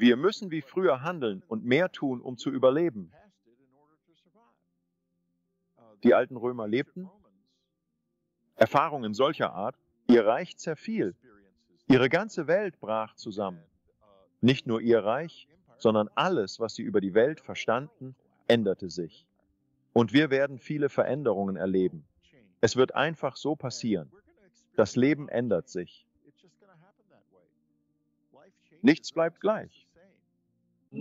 Wir müssen wie früher handeln und mehr tun, um zu überleben. Die alten Römer lebten. Erfahrungen solcher Art, ihr Reich zerfiel. Ihre ganze Welt brach zusammen. Nicht nur ihr Reich, sondern alles, was sie über die Welt verstanden, änderte sich. Und wir werden viele Veränderungen erleben. Es wird einfach so passieren. Das Leben ändert sich. Nichts bleibt gleich. Ich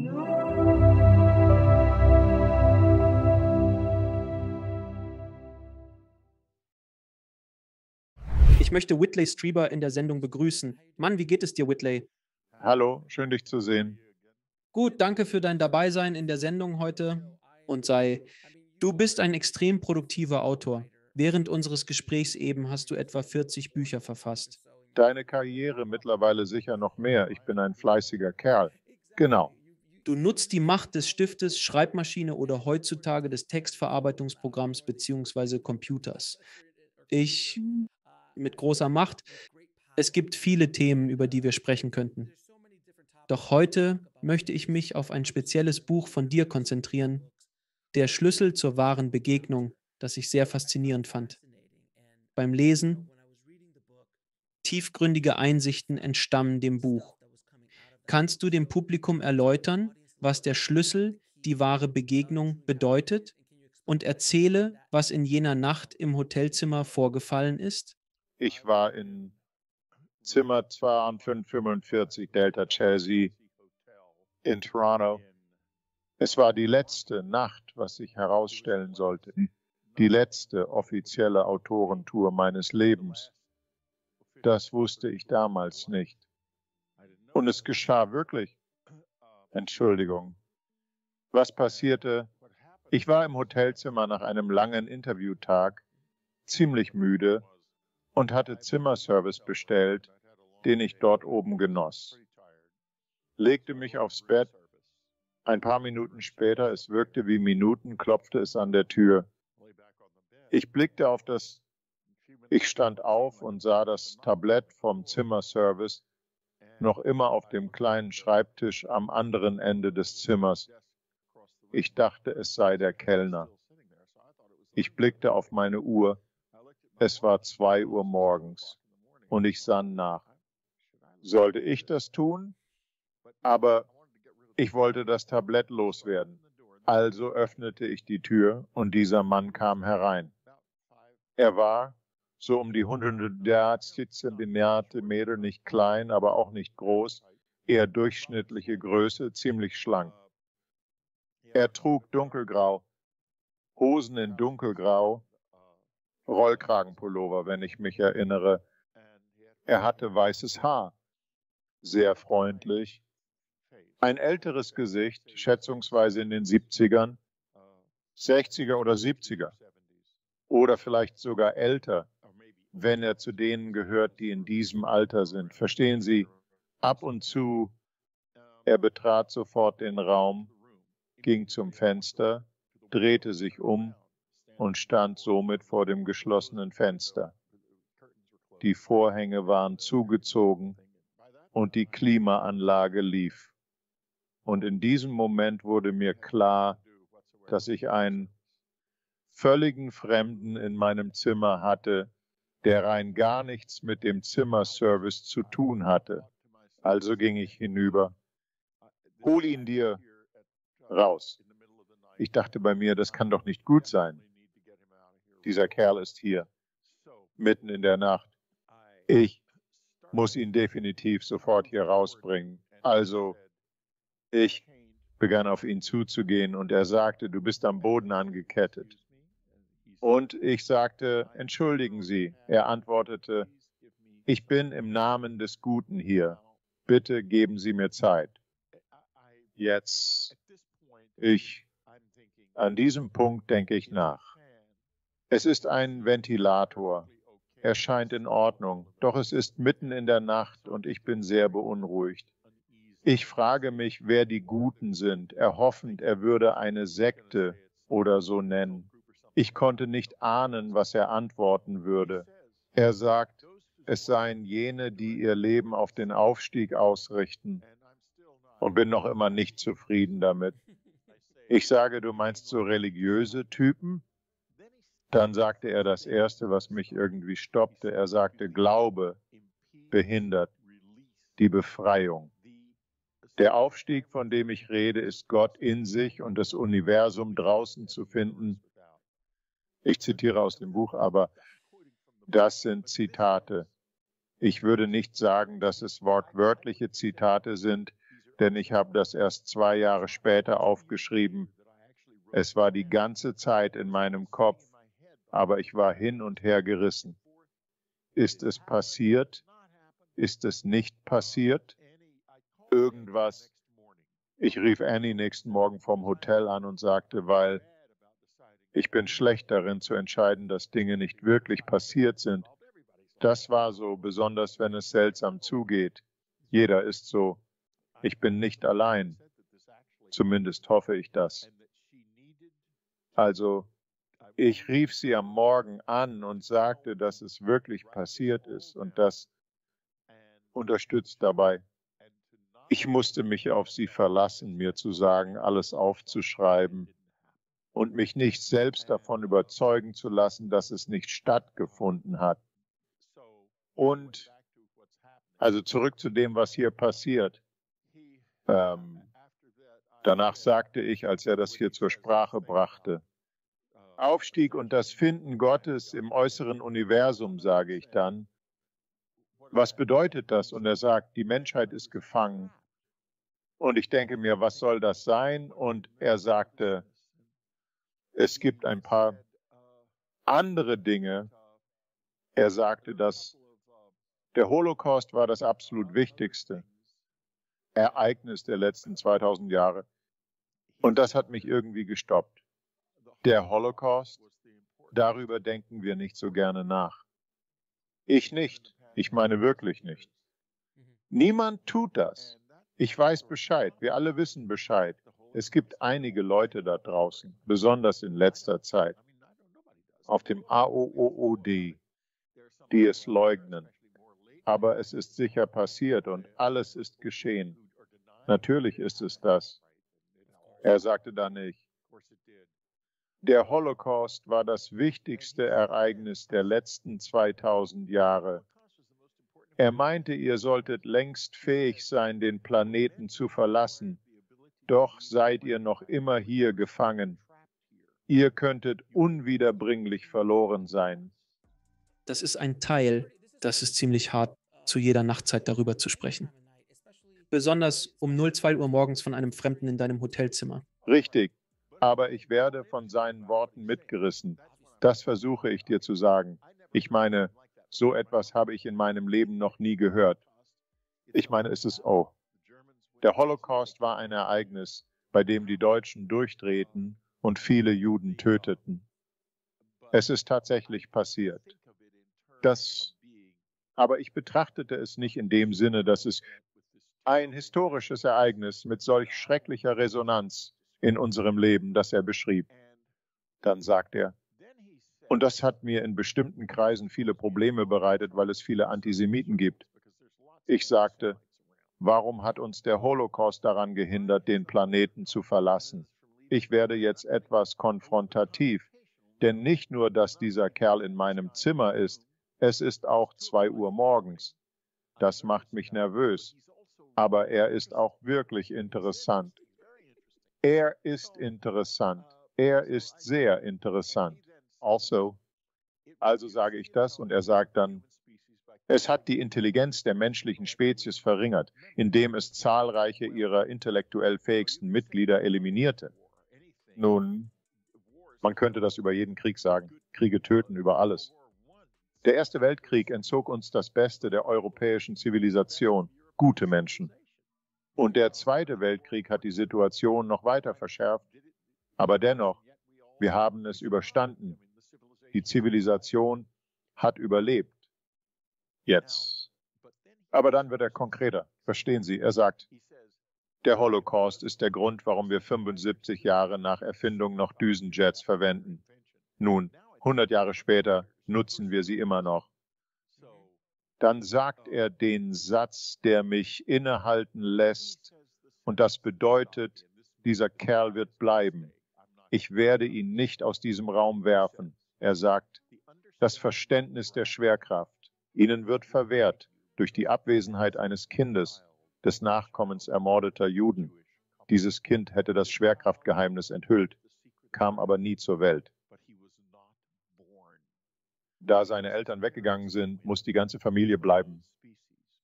möchte Whitley Strieber in der Sendung begrüßen. Mann, wie geht es dir, Whitley? Hallo, schön dich zu sehen. Gut, danke für dein Dabeisein in der Sendung heute und sei, du bist ein extrem produktiver Autor. Während unseres Gesprächs eben hast du etwa 40 Bücher verfasst. Deine Karriere mittlerweile sicher noch mehr. Ich bin ein fleißiger Kerl. Genau. Du nutzt die Macht des Stiftes, Schreibmaschine oder heutzutage des Textverarbeitungsprogramms bzw. Computers. Ich mit großer Macht. Es gibt viele Themen, über die wir sprechen könnten. Doch heute möchte ich mich auf ein spezielles Buch von dir konzentrieren, Der Schlüssel zur wahren Begegnung, das ich sehr faszinierend fand. Beim Lesen, tiefgründige Einsichten entstammen dem Buch. Kannst du dem Publikum erläutern, was der Schlüssel, die wahre Begegnung bedeutet und erzähle, was in jener Nacht im Hotelzimmer vorgefallen ist? Ich war in Zimmer 245 Delta Chelsea in Toronto. Es war die letzte Nacht, was sich herausstellen sollte. Die letzte offizielle Autorentour meines Lebens. Das wusste ich damals nicht. Und es geschah wirklich. Entschuldigung. Was passierte? Ich war im Hotelzimmer nach einem langen Interviewtag, ziemlich müde und hatte Zimmerservice bestellt, den ich dort oben genoss. Legte mich aufs Bett. Ein paar Minuten später, es wirkte wie Minuten, klopfte es an der Tür. Ich blickte auf das, ich stand auf und sah das Tablett vom Zimmerservice noch immer auf dem kleinen Schreibtisch am anderen Ende des Zimmers. Ich dachte, es sei der Kellner. Ich blickte auf meine Uhr. Es war zwei Uhr morgens und ich sann nach. Sollte ich das tun? Aber ich wollte das Tablett loswerden. Also öffnete ich die Tür und dieser Mann kam herein. Er war so um die 100 Zentimeter nicht klein, aber auch nicht groß, eher durchschnittliche Größe, ziemlich schlank. Er trug dunkelgrau, Hosen in dunkelgrau, Rollkragenpullover, wenn ich mich erinnere. Er hatte weißes Haar, sehr freundlich. Ein älteres Gesicht, schätzungsweise in den 70ern, 60er oder 70er. Oder vielleicht sogar älter, wenn er zu denen gehört, die in diesem Alter sind. Verstehen Sie, ab und zu, er betrat sofort den Raum, ging zum Fenster, drehte sich um und stand somit vor dem geschlossenen Fenster. Die Vorhänge waren zugezogen und die Klimaanlage lief. Und in diesem Moment wurde mir klar, dass ich einen völligen Fremden in meinem Zimmer hatte, der rein gar nichts mit dem Zimmerservice zu tun hatte. Also ging ich hinüber. Hol ihn dir raus. Ich dachte bei mir, das kann doch nicht gut sein. Dieser Kerl ist hier, mitten in der Nacht. Ich muss ihn definitiv sofort hier rausbringen. Also, ich begann auf ihn zuzugehen und er sagte, du bist am Boden angekettet. Und ich sagte, entschuldigen Sie. Er antwortete, ich bin im Namen des Guten hier. Bitte geben Sie mir Zeit. Jetzt, ich, an diesem Punkt denke ich nach. Es ist ein Ventilator. Er scheint in Ordnung, doch es ist mitten in der Nacht und ich bin sehr beunruhigt. Ich frage mich, wer die Guten sind, erhoffend, er würde eine Sekte oder so nennen. Ich konnte nicht ahnen, was er antworten würde. Er sagt, es seien jene, die ihr Leben auf den Aufstieg ausrichten. und bin noch immer nicht zufrieden damit. Ich sage, du meinst so religiöse Typen? Dann sagte er das Erste, was mich irgendwie stoppte. Er sagte, Glaube behindert die Befreiung. Der Aufstieg, von dem ich rede, ist Gott in sich und das Universum draußen zu finden. Ich zitiere aus dem Buch, aber das sind Zitate. Ich würde nicht sagen, dass es wortwörtliche Zitate sind, denn ich habe das erst zwei Jahre später aufgeschrieben. Es war die ganze Zeit in meinem Kopf, aber ich war hin und her gerissen. Ist es passiert? Ist es nicht passiert? Irgendwas. Ich rief Annie nächsten Morgen vom Hotel an und sagte, weil ich bin schlecht darin zu entscheiden, dass Dinge nicht wirklich passiert sind. Das war so, besonders wenn es seltsam zugeht. Jeder ist so. Ich bin nicht allein. Zumindest hoffe ich das. Also, ich rief sie am Morgen an und sagte, dass es wirklich passiert ist und das unterstützt dabei. Ich musste mich auf sie verlassen, mir zu sagen, alles aufzuschreiben und mich nicht selbst davon überzeugen zu lassen, dass es nicht stattgefunden hat. Und also zurück zu dem, was hier passiert. Ähm, danach sagte ich, als er das hier zur Sprache brachte, Aufstieg und das Finden Gottes im äußeren Universum, sage ich dann. Was bedeutet das? Und er sagt, die Menschheit ist gefangen. Und ich denke mir, was soll das sein? Und er sagte, es gibt ein paar andere Dinge. Er sagte, dass der Holocaust war das absolut wichtigste Ereignis der letzten 2000 Jahre. Und das hat mich irgendwie gestoppt. Der Holocaust, darüber denken wir nicht so gerne nach. Ich nicht. Ich meine wirklich nicht. Niemand tut das. Ich weiß Bescheid. Wir alle wissen Bescheid. Es gibt einige Leute da draußen, besonders in letzter Zeit, auf dem AOOOD, die es leugnen. Aber es ist sicher passiert und alles ist geschehen. Natürlich ist es das. Er sagte da nicht. Der Holocaust war das wichtigste Ereignis der letzten 2000 Jahre. Er meinte, ihr solltet längst fähig sein, den Planeten zu verlassen doch seid ihr noch immer hier gefangen. Ihr könntet unwiederbringlich verloren sein. Das ist ein Teil, das ist ziemlich hart, zu jeder Nachtzeit darüber zu sprechen. Besonders um 02 Uhr morgens von einem Fremden in deinem Hotelzimmer. Richtig, aber ich werde von seinen Worten mitgerissen. Das versuche ich dir zu sagen. Ich meine, so etwas habe ich in meinem Leben noch nie gehört. Ich meine, es ist, oh, der Holocaust war ein Ereignis, bei dem die Deutschen durchdrehten und viele Juden töteten. Es ist tatsächlich passiert. Das, aber ich betrachtete es nicht in dem Sinne, dass es ein historisches Ereignis mit solch schrecklicher Resonanz in unserem Leben, das er beschrieb. Dann sagt er, und das hat mir in bestimmten Kreisen viele Probleme bereitet, weil es viele Antisemiten gibt. Ich sagte, Warum hat uns der Holocaust daran gehindert, den Planeten zu verlassen? Ich werde jetzt etwas konfrontativ, denn nicht nur, dass dieser Kerl in meinem Zimmer ist, es ist auch zwei Uhr morgens. Das macht mich nervös, aber er ist auch wirklich interessant. Er ist interessant. Er ist sehr interessant. Also, also sage ich das und er sagt dann, es hat die Intelligenz der menschlichen Spezies verringert, indem es zahlreiche ihrer intellektuell fähigsten Mitglieder eliminierte. Nun, man könnte das über jeden Krieg sagen. Kriege töten über alles. Der Erste Weltkrieg entzog uns das Beste der europäischen Zivilisation, gute Menschen. Und der Zweite Weltkrieg hat die Situation noch weiter verschärft. Aber dennoch, wir haben es überstanden. Die Zivilisation hat überlebt jetzt. Aber dann wird er konkreter. Verstehen Sie? Er sagt, der Holocaust ist der Grund, warum wir 75 Jahre nach Erfindung noch Düsenjets verwenden. Nun, 100 Jahre später nutzen wir sie immer noch. Dann sagt er den Satz, der mich innehalten lässt Und das bedeutet, dieser Kerl wird bleiben. Ich werde ihn nicht aus diesem Raum werfen. Er sagt, das Verständnis der Schwerkraft. Ihnen wird verwehrt durch die Abwesenheit eines Kindes, des Nachkommens ermordeter Juden. Dieses Kind hätte das Schwerkraftgeheimnis enthüllt, kam aber nie zur Welt. Da seine Eltern weggegangen sind, muss die ganze Familie bleiben.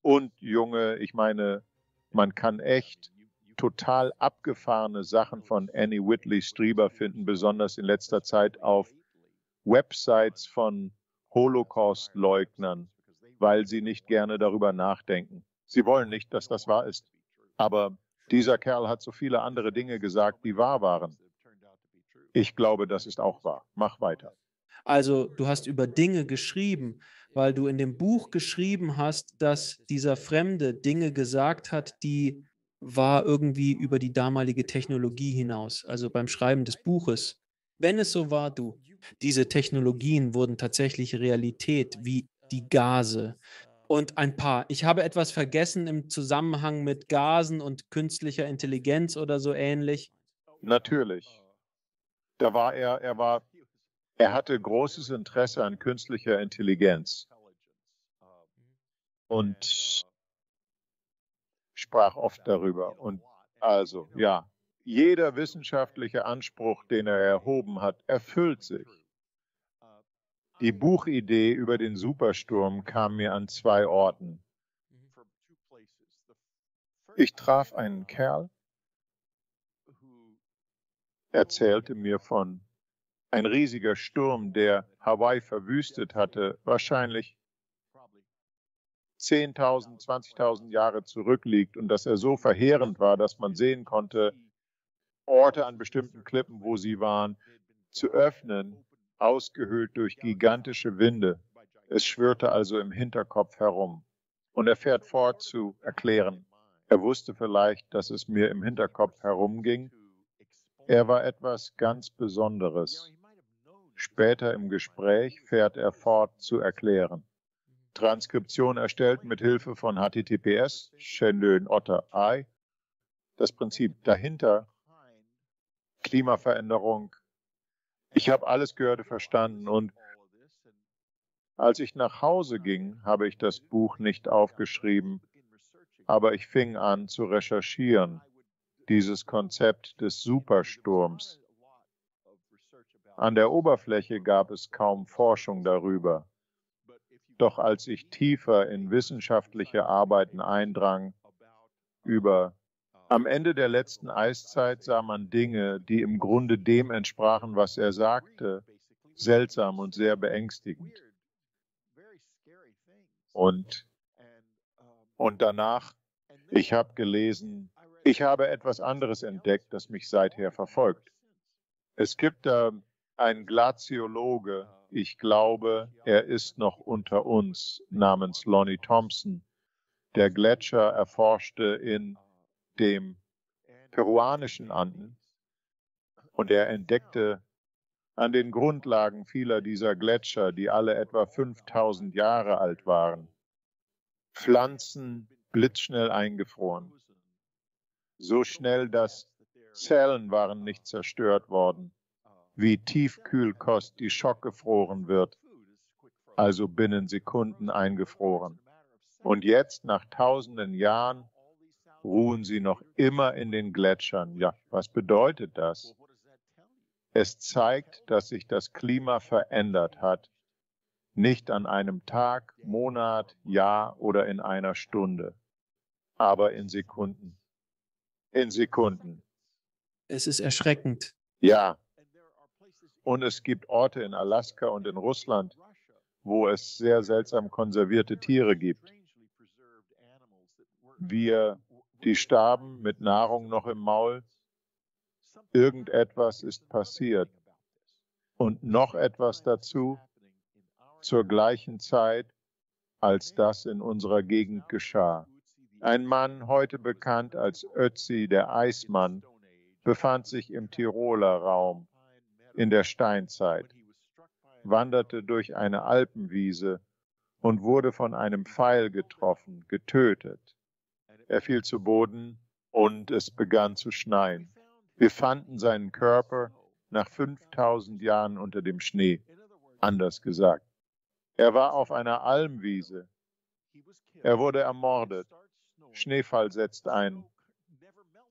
Und Junge, ich meine, man kann echt total abgefahrene Sachen von Annie Whitley Strieber finden, besonders in letzter Zeit auf Websites von Holocaust-Leugnern, weil sie nicht gerne darüber nachdenken. Sie wollen nicht, dass das wahr ist. Aber dieser Kerl hat so viele andere Dinge gesagt, die wahr waren. Ich glaube, das ist auch wahr. Mach weiter. Also du hast über Dinge geschrieben, weil du in dem Buch geschrieben hast, dass dieser Fremde Dinge gesagt hat, die war irgendwie über die damalige Technologie hinaus, also beim Schreiben des Buches. Wenn es so war, du, diese Technologien wurden tatsächlich Realität, wie die Gase. Und ein paar. Ich habe etwas vergessen im Zusammenhang mit Gasen und künstlicher Intelligenz oder so ähnlich. Natürlich. Da war er, er war, er hatte großes Interesse an künstlicher Intelligenz. Und sprach oft darüber. Und also, ja, jeder wissenschaftliche Anspruch, den er erhoben hat, erfüllt sich. Die Buchidee über den Supersturm kam mir an zwei Orten. Ich traf einen Kerl, erzählte mir von ein riesiger Sturm, der Hawaii verwüstet hatte, wahrscheinlich 10.000, 20.000 Jahre zurückliegt und dass er so verheerend war, dass man sehen konnte, Orte an bestimmten Klippen, wo sie waren, zu öffnen, ausgehöhlt durch gigantische Winde. Es schwirrte also im Hinterkopf herum. Und er fährt fort zu erklären. Er wusste vielleicht, dass es mir im Hinterkopf herumging. Er war etwas ganz Besonderes. Später im Gespräch fährt er fort zu erklären. Transkription erstellt mit Hilfe von HTTPS, Shenlön Otter I. Das Prinzip dahinter, Klimaveränderung. Ich habe alles Gehörte verstanden und als ich nach Hause ging, habe ich das Buch nicht aufgeschrieben, aber ich fing an zu recherchieren, dieses Konzept des Supersturms. An der Oberfläche gab es kaum Forschung darüber. Doch als ich tiefer in wissenschaftliche Arbeiten eindrang über am Ende der letzten Eiszeit sah man Dinge, die im Grunde dem entsprachen, was er sagte, seltsam und sehr beängstigend. Und, und danach, ich habe gelesen, ich habe etwas anderes entdeckt, das mich seither verfolgt. Es gibt da einen Glaziologe, ich glaube, er ist noch unter uns, namens Lonnie Thompson, der Gletscher erforschte in dem peruanischen Anden und er entdeckte an den Grundlagen vieler dieser Gletscher, die alle etwa 5000 Jahre alt waren, Pflanzen blitzschnell eingefroren. So schnell, dass Zellen waren nicht zerstört worden wie Tiefkühlkost, die schockgefroren wird, also binnen Sekunden eingefroren. Und jetzt, nach tausenden Jahren, ruhen sie noch immer in den Gletschern. Ja, was bedeutet das? Es zeigt, dass sich das Klima verändert hat. Nicht an einem Tag, Monat, Jahr oder in einer Stunde, aber in Sekunden. In Sekunden. Es ist erschreckend. Ja, und es gibt Orte in Alaska und in Russland, wo es sehr seltsam konservierte Tiere gibt. Wir, die starben mit Nahrung noch im Maul. Irgendetwas ist passiert. Und noch etwas dazu, zur gleichen Zeit, als das in unserer Gegend geschah. Ein Mann, heute bekannt als Ötzi, der Eismann, befand sich im Tiroler Raum in der Steinzeit, wanderte durch eine Alpenwiese und wurde von einem Pfeil getroffen, getötet. Er fiel zu Boden und es begann zu schneien. Wir fanden seinen Körper nach 5000 Jahren unter dem Schnee. Anders gesagt. Er war auf einer Almwiese. Er wurde ermordet. Schneefall setzt ein.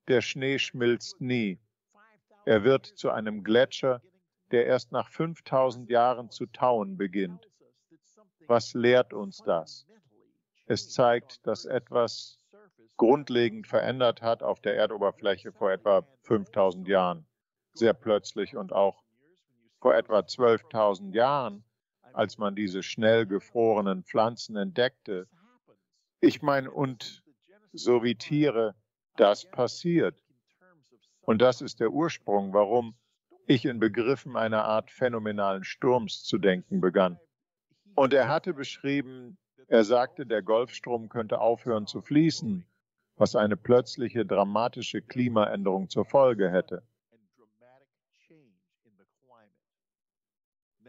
Der Schnee schmilzt nie. Er wird zu einem Gletscher, der erst nach 5000 Jahren zu tauen beginnt. Was lehrt uns das? Es zeigt, dass etwas grundlegend verändert hat auf der Erdoberfläche vor etwa 5000 Jahren. Sehr plötzlich und auch vor etwa 12.000 Jahren, als man diese schnell gefrorenen Pflanzen entdeckte. Ich meine, und so wie Tiere, das passiert. Und das ist der Ursprung, warum ich in Begriffen einer Art phänomenalen Sturms zu denken begann. Und er hatte beschrieben, er sagte, der Golfstrom könnte aufhören zu fließen, was eine plötzliche dramatische Klimaänderung zur Folge hätte.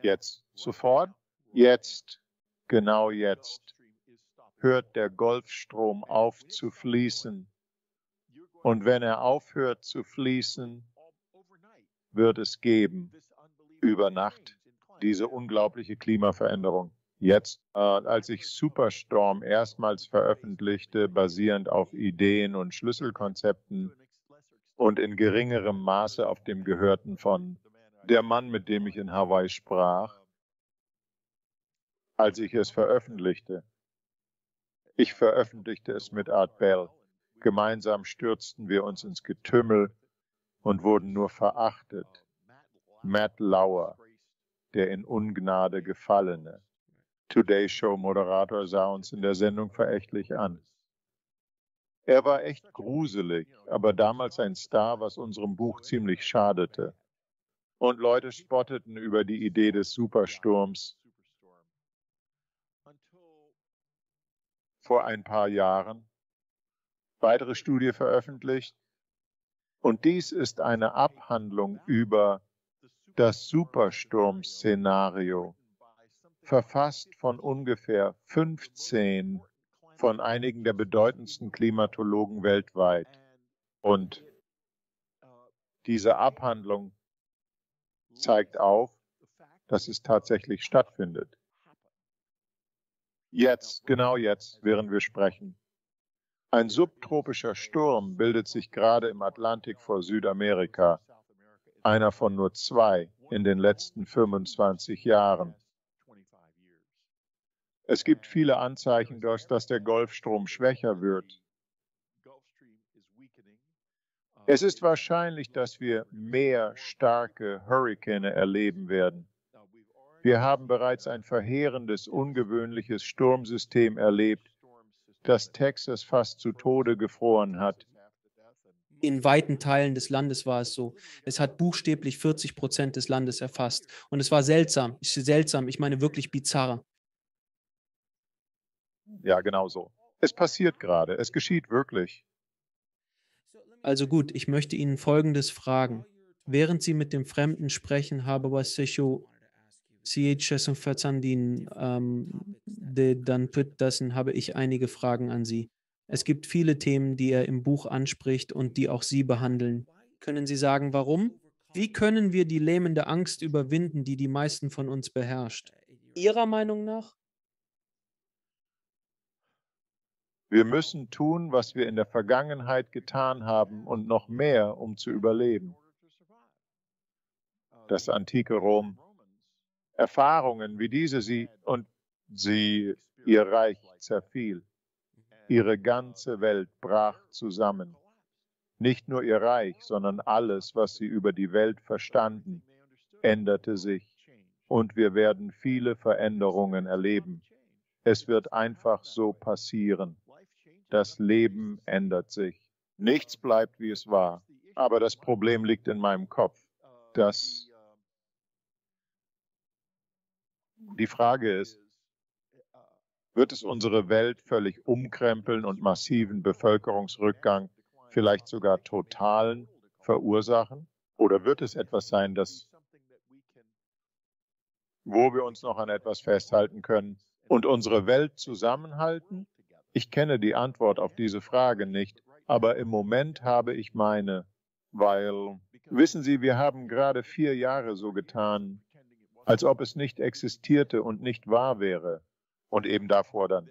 Jetzt, sofort, jetzt, genau jetzt, hört der Golfstrom auf zu fließen. Und wenn er aufhört zu fließen, wird es geben, über Nacht, diese unglaubliche Klimaveränderung. Jetzt, äh, als ich Superstorm erstmals veröffentlichte, basierend auf Ideen und Schlüsselkonzepten und in geringerem Maße auf dem Gehörten von der Mann, mit dem ich in Hawaii sprach, als ich es veröffentlichte. Ich veröffentlichte es mit Art Bell. Gemeinsam stürzten wir uns ins Getümmel und wurden nur verachtet. Matt Lauer, der in Ungnade Gefallene. Today Show Moderator sah uns in der Sendung verächtlich an. Er war echt gruselig, aber damals ein Star, was unserem Buch ziemlich schadete. Und Leute spotteten über die Idee des Supersturms. Vor ein paar Jahren. Weitere Studie veröffentlicht. Und dies ist eine Abhandlung über das Supersturm-Szenario verfasst von ungefähr 15 von einigen der bedeutendsten Klimatologen weltweit. Und diese Abhandlung zeigt auf, dass es tatsächlich stattfindet. Jetzt, genau jetzt, während wir sprechen. Ein subtropischer Sturm bildet sich gerade im Atlantik vor Südamerika, einer von nur zwei in den letzten 25 Jahren. Es gibt viele Anzeichen, dass der Golfstrom schwächer wird. Es ist wahrscheinlich, dass wir mehr starke Hurrikane erleben werden. Wir haben bereits ein verheerendes, ungewöhnliches Sturmsystem erlebt, das Texas fast zu Tode gefroren hat. In weiten Teilen des Landes war es so. Es hat buchstäblich 40 Prozent des Landes erfasst. Und es war seltsam. Seltsam, ich meine wirklich bizarr. Ja, genau so. Es passiert gerade. Es geschieht wirklich. Also gut, ich möchte Ihnen Folgendes fragen. Während Sie mit dem Fremden sprechen, habe was Secho CHS Verzandin ähm, habe ich einige Fragen an Sie. Es gibt viele Themen, die er im Buch anspricht und die auch Sie behandeln. Können Sie sagen, warum? Wie können wir die lähmende Angst überwinden, die die meisten von uns beherrscht? Ihrer Meinung nach? Wir müssen tun, was wir in der Vergangenheit getan haben und noch mehr, um zu überleben. Das antike Rom. Erfahrungen wie diese sie und sie, ihr Reich zerfiel. Ihre ganze Welt brach zusammen. Nicht nur ihr Reich, sondern alles, was sie über die Welt verstanden, änderte sich. Und wir werden viele Veränderungen erleben. Es wird einfach so passieren. Das Leben ändert sich. Nichts bleibt, wie es war. Aber das Problem liegt in meinem Kopf. Das die Frage ist, wird es unsere Welt völlig umkrempeln und massiven Bevölkerungsrückgang, vielleicht sogar totalen, verursachen? Oder wird es etwas sein, das, wo wir uns noch an etwas festhalten können und unsere Welt zusammenhalten? Ich kenne die Antwort auf diese Frage nicht, Aber im Moment habe ich meine, weil, wissen Sie, wir haben gerade vier Jahre so getan, als ob es nicht existierte und nicht wahr wäre. Und eben davor dann,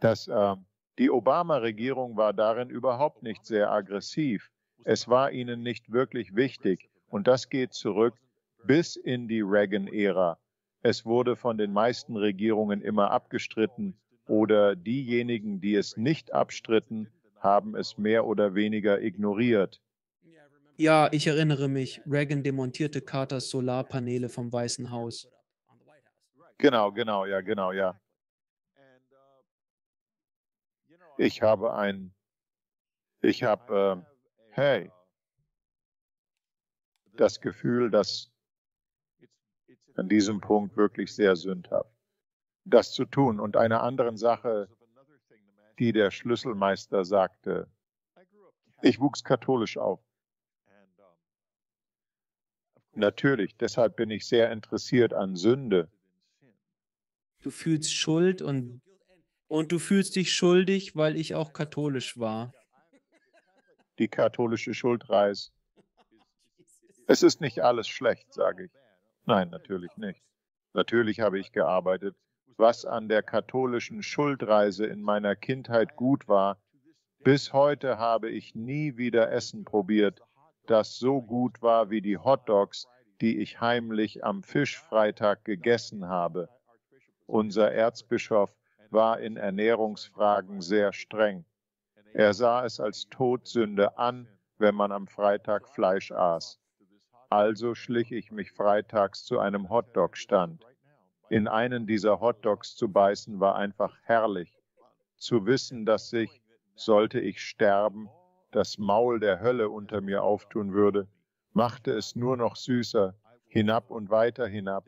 dass äh, die Obama-Regierung war darin überhaupt nicht sehr aggressiv. Es war ihnen nicht wirklich wichtig. Und das geht zurück bis in die Reagan-Ära. Es wurde von den meisten Regierungen immer abgestritten oder diejenigen, die es nicht abstritten, haben es mehr oder weniger ignoriert. Ja, ich erinnere mich. Reagan demontierte Carters Solarpaneele vom Weißen Haus. Genau, genau, ja, genau, ja. Ich habe ein, ich habe, äh, hey, das Gefühl, dass an diesem Punkt wirklich sehr sündhaft, das zu tun. Und eine andere Sache, die der Schlüsselmeister sagte, ich wuchs katholisch auf. Natürlich, deshalb bin ich sehr interessiert an Sünde. Du fühlst Schuld und, und du fühlst dich schuldig, weil ich auch katholisch war. Die katholische Schuldreise. Es ist nicht alles schlecht, sage ich. Nein, natürlich nicht. Natürlich habe ich gearbeitet. Was an der katholischen Schuldreise in meiner Kindheit gut war, bis heute habe ich nie wieder Essen probiert, das so gut war wie die Hotdogs, die ich heimlich am Fischfreitag gegessen habe. Unser Erzbischof war in Ernährungsfragen sehr streng. Er sah es als Todsünde an, wenn man am Freitag Fleisch aß. Also schlich ich mich freitags zu einem Hotdog-Stand. In einen dieser Hotdogs zu beißen war einfach herrlich. Zu wissen, dass sich, sollte ich sterben, das Maul der Hölle unter mir auftun würde, machte es nur noch süßer, hinab und weiter hinab.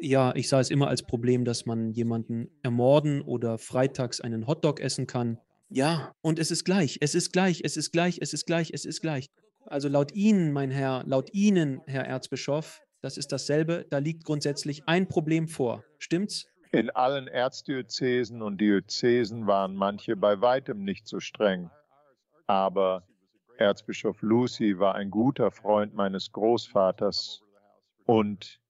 Ja, ich sah es immer als Problem, dass man jemanden ermorden oder freitags einen Hotdog essen kann. Ja, und es ist gleich, es ist gleich, es ist gleich, es ist gleich, es ist gleich. Also laut Ihnen, mein Herr, laut Ihnen, Herr Erzbischof, das ist dasselbe, da liegt grundsätzlich ein Problem vor. Stimmt's? In allen Erzdiözesen und Diözesen waren manche bei weitem nicht so streng. Aber Erzbischof Lucy war ein guter Freund meines Großvaters und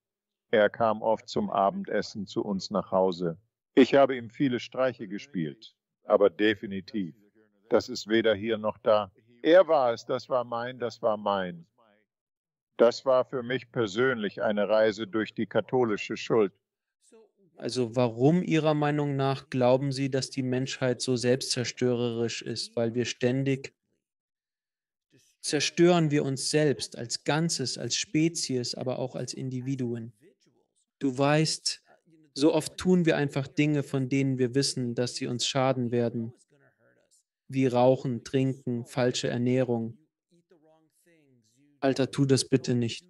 er kam oft zum Abendessen zu uns nach Hause. Ich habe ihm viele Streiche gespielt, aber definitiv, das ist weder hier noch da. Er war es, das war mein, das war mein. Das war für mich persönlich eine Reise durch die katholische Schuld. Also warum Ihrer Meinung nach glauben Sie, dass die Menschheit so selbstzerstörerisch ist? Weil wir ständig zerstören wir uns selbst als Ganzes, als Spezies, aber auch als Individuen. Du weißt, so oft tun wir einfach Dinge, von denen wir wissen, dass sie uns schaden werden, wie Rauchen, Trinken, falsche Ernährung. Alter, tu das bitte nicht.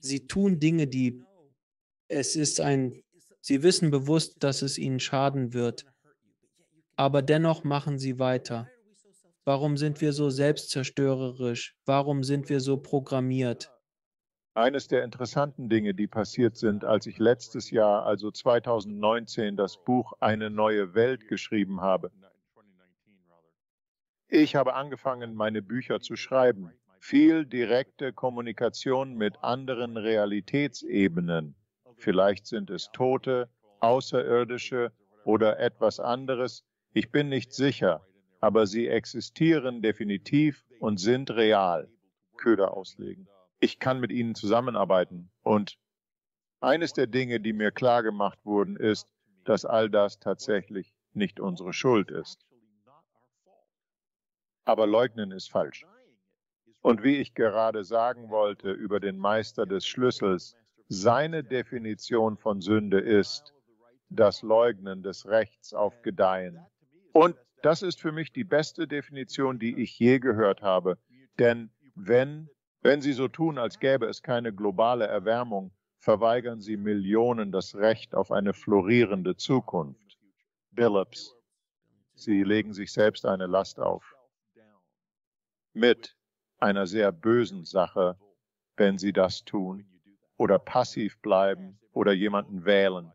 Sie tun Dinge, die es ist ein Sie wissen bewusst, dass es ihnen schaden wird, aber dennoch machen sie weiter. Warum sind wir so selbstzerstörerisch? Warum sind wir so programmiert? Eines der interessanten Dinge, die passiert sind, als ich letztes Jahr, also 2019, das Buch Eine neue Welt geschrieben habe. Ich habe angefangen, meine Bücher zu schreiben. Viel direkte Kommunikation mit anderen Realitätsebenen. Vielleicht sind es Tote, Außerirdische oder etwas anderes. Ich bin nicht sicher, aber sie existieren definitiv und sind real. Köder auslegen. Ich kann mit ihnen zusammenarbeiten. Und eines der Dinge, die mir klar gemacht wurden, ist, dass all das tatsächlich nicht unsere Schuld ist. Aber leugnen ist falsch. Und wie ich gerade sagen wollte über den Meister des Schlüssels, seine Definition von Sünde ist das Leugnen des Rechts auf Gedeihen. Und das ist für mich die beste Definition, die ich je gehört habe. Denn wenn, wenn Sie so tun, als gäbe es keine globale Erwärmung, verweigern Sie Millionen das Recht auf eine florierende Zukunft. Billups. Sie legen sich selbst eine Last auf. Mit einer sehr bösen Sache, wenn Sie das tun oder passiv bleiben oder jemanden wählen,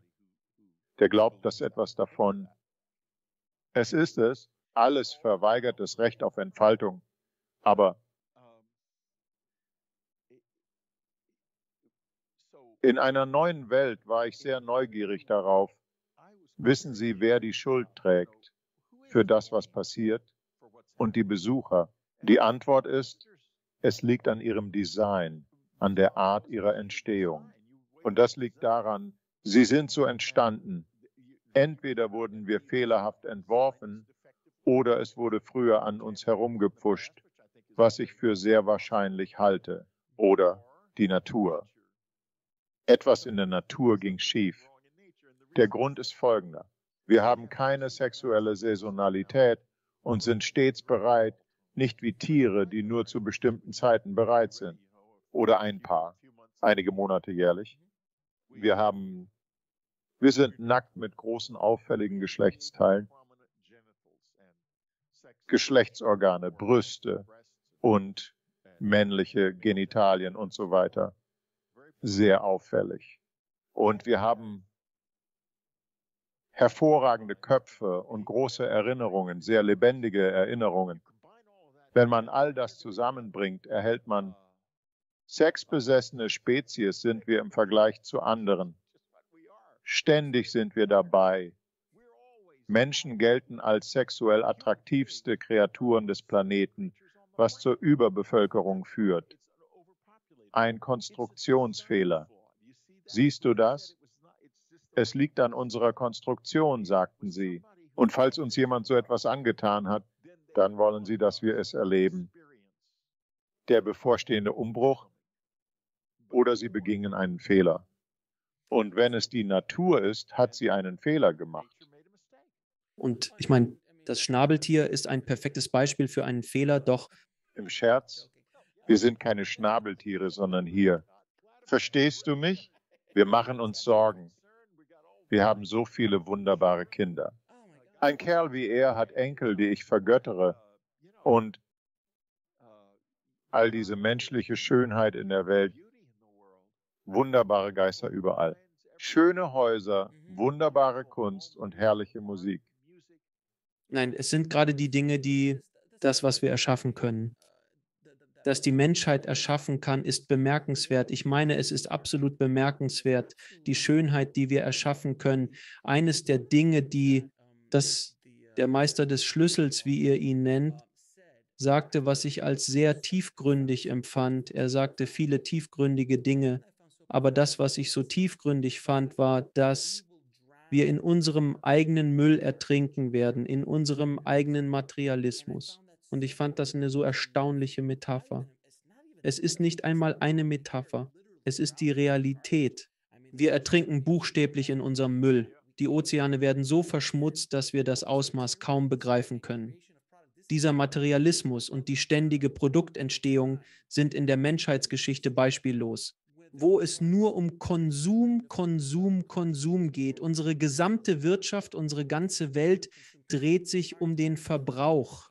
der glaubt, dass etwas davon Es ist es, alles verweigert das Recht auf Entfaltung. Aber in einer neuen Welt war ich sehr neugierig darauf. Wissen Sie, wer die Schuld trägt für das, was passiert? Und die Besucher. Die Antwort ist, es liegt an ihrem Design, an der Art ihrer Entstehung. Und das liegt daran, sie sind so entstanden. Entweder wurden wir fehlerhaft entworfen oder es wurde früher an uns herumgepfuscht, was ich für sehr wahrscheinlich halte, oder die Natur. Etwas in der Natur ging schief. Der Grund ist folgender. Wir haben keine sexuelle Saisonalität und sind stets bereit, nicht wie Tiere, die nur zu bestimmten Zeiten bereit sind. Oder ein Paar, einige Monate jährlich. Wir haben, wir sind nackt mit großen auffälligen Geschlechtsteilen, Geschlechtsorgane, Brüste und männliche Genitalien und so weiter. Sehr auffällig. Und wir haben hervorragende Köpfe und große Erinnerungen, sehr lebendige Erinnerungen. Wenn man all das zusammenbringt, erhält man sexbesessene Spezies sind wir im Vergleich zu anderen. Ständig sind wir dabei. Menschen gelten als sexuell attraktivste Kreaturen des Planeten, was zur Überbevölkerung führt. Ein Konstruktionsfehler. Siehst du das? Es liegt an unserer Konstruktion, sagten sie. Und falls uns jemand so etwas angetan hat, dann wollen sie, dass wir es erleben. Der bevorstehende Umbruch oder sie begingen einen Fehler. Und wenn es die Natur ist, hat sie einen Fehler gemacht. Und ich meine, das Schnabeltier ist ein perfektes Beispiel für einen Fehler, doch. Im Scherz, wir sind keine Schnabeltiere, sondern hier. Verstehst du mich? Wir machen uns Sorgen. Wir haben so viele wunderbare Kinder. Ein Kerl wie er hat Enkel, die ich vergöttere. Und all diese menschliche Schönheit in der Welt, wunderbare Geister überall. Schöne Häuser, wunderbare Kunst und herrliche Musik. Nein, es sind gerade die Dinge, die das, was wir erschaffen können. Dass die Menschheit erschaffen kann, ist bemerkenswert. Ich meine, es ist absolut bemerkenswert, die Schönheit, die wir erschaffen können. Eines der Dinge, die dass der Meister des Schlüssels, wie ihr ihn nennt, sagte, was ich als sehr tiefgründig empfand. Er sagte viele tiefgründige Dinge. Aber das, was ich so tiefgründig fand, war, dass wir in unserem eigenen Müll ertrinken werden, in unserem eigenen Materialismus. Und ich fand das eine so erstaunliche Metapher. Es ist nicht einmal eine Metapher, es ist die Realität. Wir ertrinken buchstäblich in unserem Müll. Die Ozeane werden so verschmutzt, dass wir das Ausmaß kaum begreifen können. Dieser Materialismus und die ständige Produktentstehung sind in der Menschheitsgeschichte beispiellos. Wo es nur um Konsum, Konsum, Konsum geht. Unsere gesamte Wirtschaft, unsere ganze Welt dreht sich um den Verbrauch.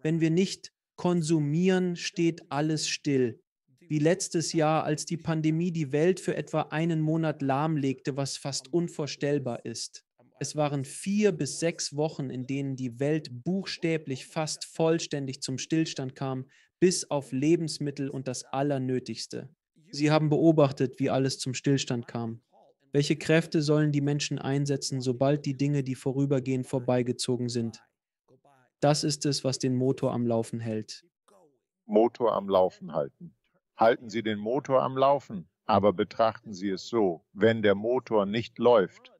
Wenn wir nicht konsumieren, steht alles still wie letztes Jahr, als die Pandemie die Welt für etwa einen Monat lahmlegte, was fast unvorstellbar ist. Es waren vier bis sechs Wochen, in denen die Welt buchstäblich fast vollständig zum Stillstand kam, bis auf Lebensmittel und das Allernötigste. Sie haben beobachtet, wie alles zum Stillstand kam. Welche Kräfte sollen die Menschen einsetzen, sobald die Dinge, die vorübergehen, vorbeigezogen sind? Das ist es, was den Motor am Laufen hält. Motor am Laufen halten halten Sie den Motor am Laufen, aber betrachten Sie es so, wenn der Motor nicht läuft.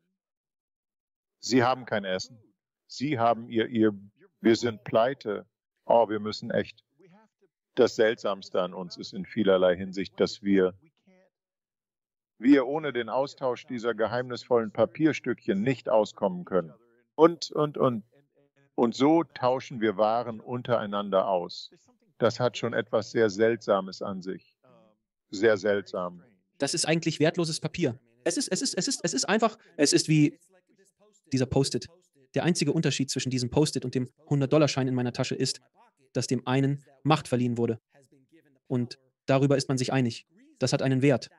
Sie haben kein Essen. Sie haben ihr, ihr, wir sind pleite. Oh, wir müssen echt. Das Seltsamste an uns ist in vielerlei Hinsicht, dass wir, wir ohne den Austausch dieser geheimnisvollen Papierstückchen nicht auskommen können. Und, und, und. Und so tauschen wir Waren untereinander aus. Das hat schon etwas sehr Seltsames an sich. Sehr seltsam. Das ist eigentlich wertloses Papier. Es ist, es ist, es ist, es ist einfach, es ist wie dieser Post-it. Der einzige Unterschied zwischen diesem Post-it und dem 100-Dollar-Schein in meiner Tasche ist, dass dem einen Macht verliehen wurde. Und darüber ist man sich einig. Das hat einen Wert.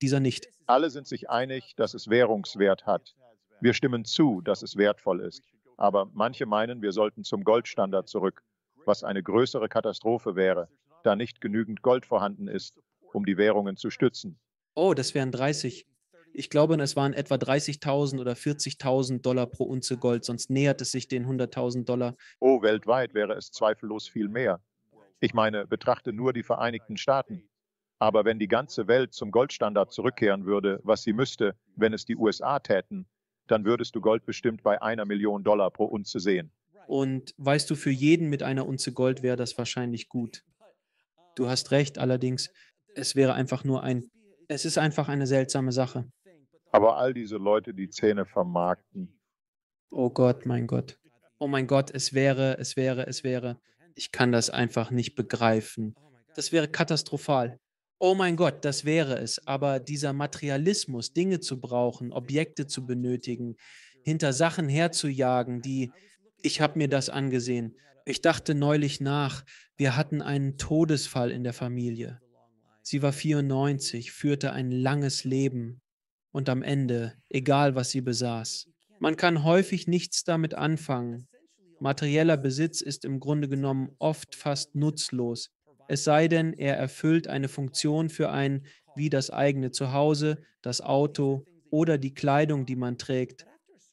Dieser nicht. Alle sind sich einig, dass es Währungswert hat. Wir stimmen zu, dass es wertvoll ist. Aber manche meinen, wir sollten zum Goldstandard zurück, was eine größere Katastrophe wäre, da nicht genügend Gold vorhanden ist, um die Währungen zu stützen. Oh, das wären 30. Ich glaube, es waren etwa 30.000 oder 40.000 Dollar pro Unze Gold, sonst nähert es sich den 100.000 Dollar. Oh, weltweit wäre es zweifellos viel mehr. Ich meine, betrachte nur die Vereinigten Staaten. Aber wenn die ganze Welt zum Goldstandard zurückkehren würde, was sie müsste, wenn es die USA täten, dann würdest du Gold bestimmt bei einer Million Dollar pro Unze sehen. Und weißt du, für jeden mit einer Unze Gold wäre das wahrscheinlich gut. Du hast recht, allerdings, es wäre einfach nur ein, es ist einfach eine seltsame Sache. Aber all diese Leute, die Zähne vermarkten. Oh Gott, mein Gott. Oh mein Gott, es wäre, es wäre, es wäre. Ich kann das einfach nicht begreifen. Das wäre katastrophal. Oh mein Gott, das wäre es. Aber dieser Materialismus, Dinge zu brauchen, Objekte zu benötigen, hinter Sachen herzujagen, die, ich habe mir das angesehen. Ich dachte neulich nach, wir hatten einen Todesfall in der Familie. Sie war 94, führte ein langes Leben, und am Ende, egal was sie besaß. Man kann häufig nichts damit anfangen. Materieller Besitz ist im Grunde genommen oft fast nutzlos, es sei denn, er erfüllt eine Funktion für ein wie das eigene Zuhause, das Auto oder die Kleidung, die man trägt.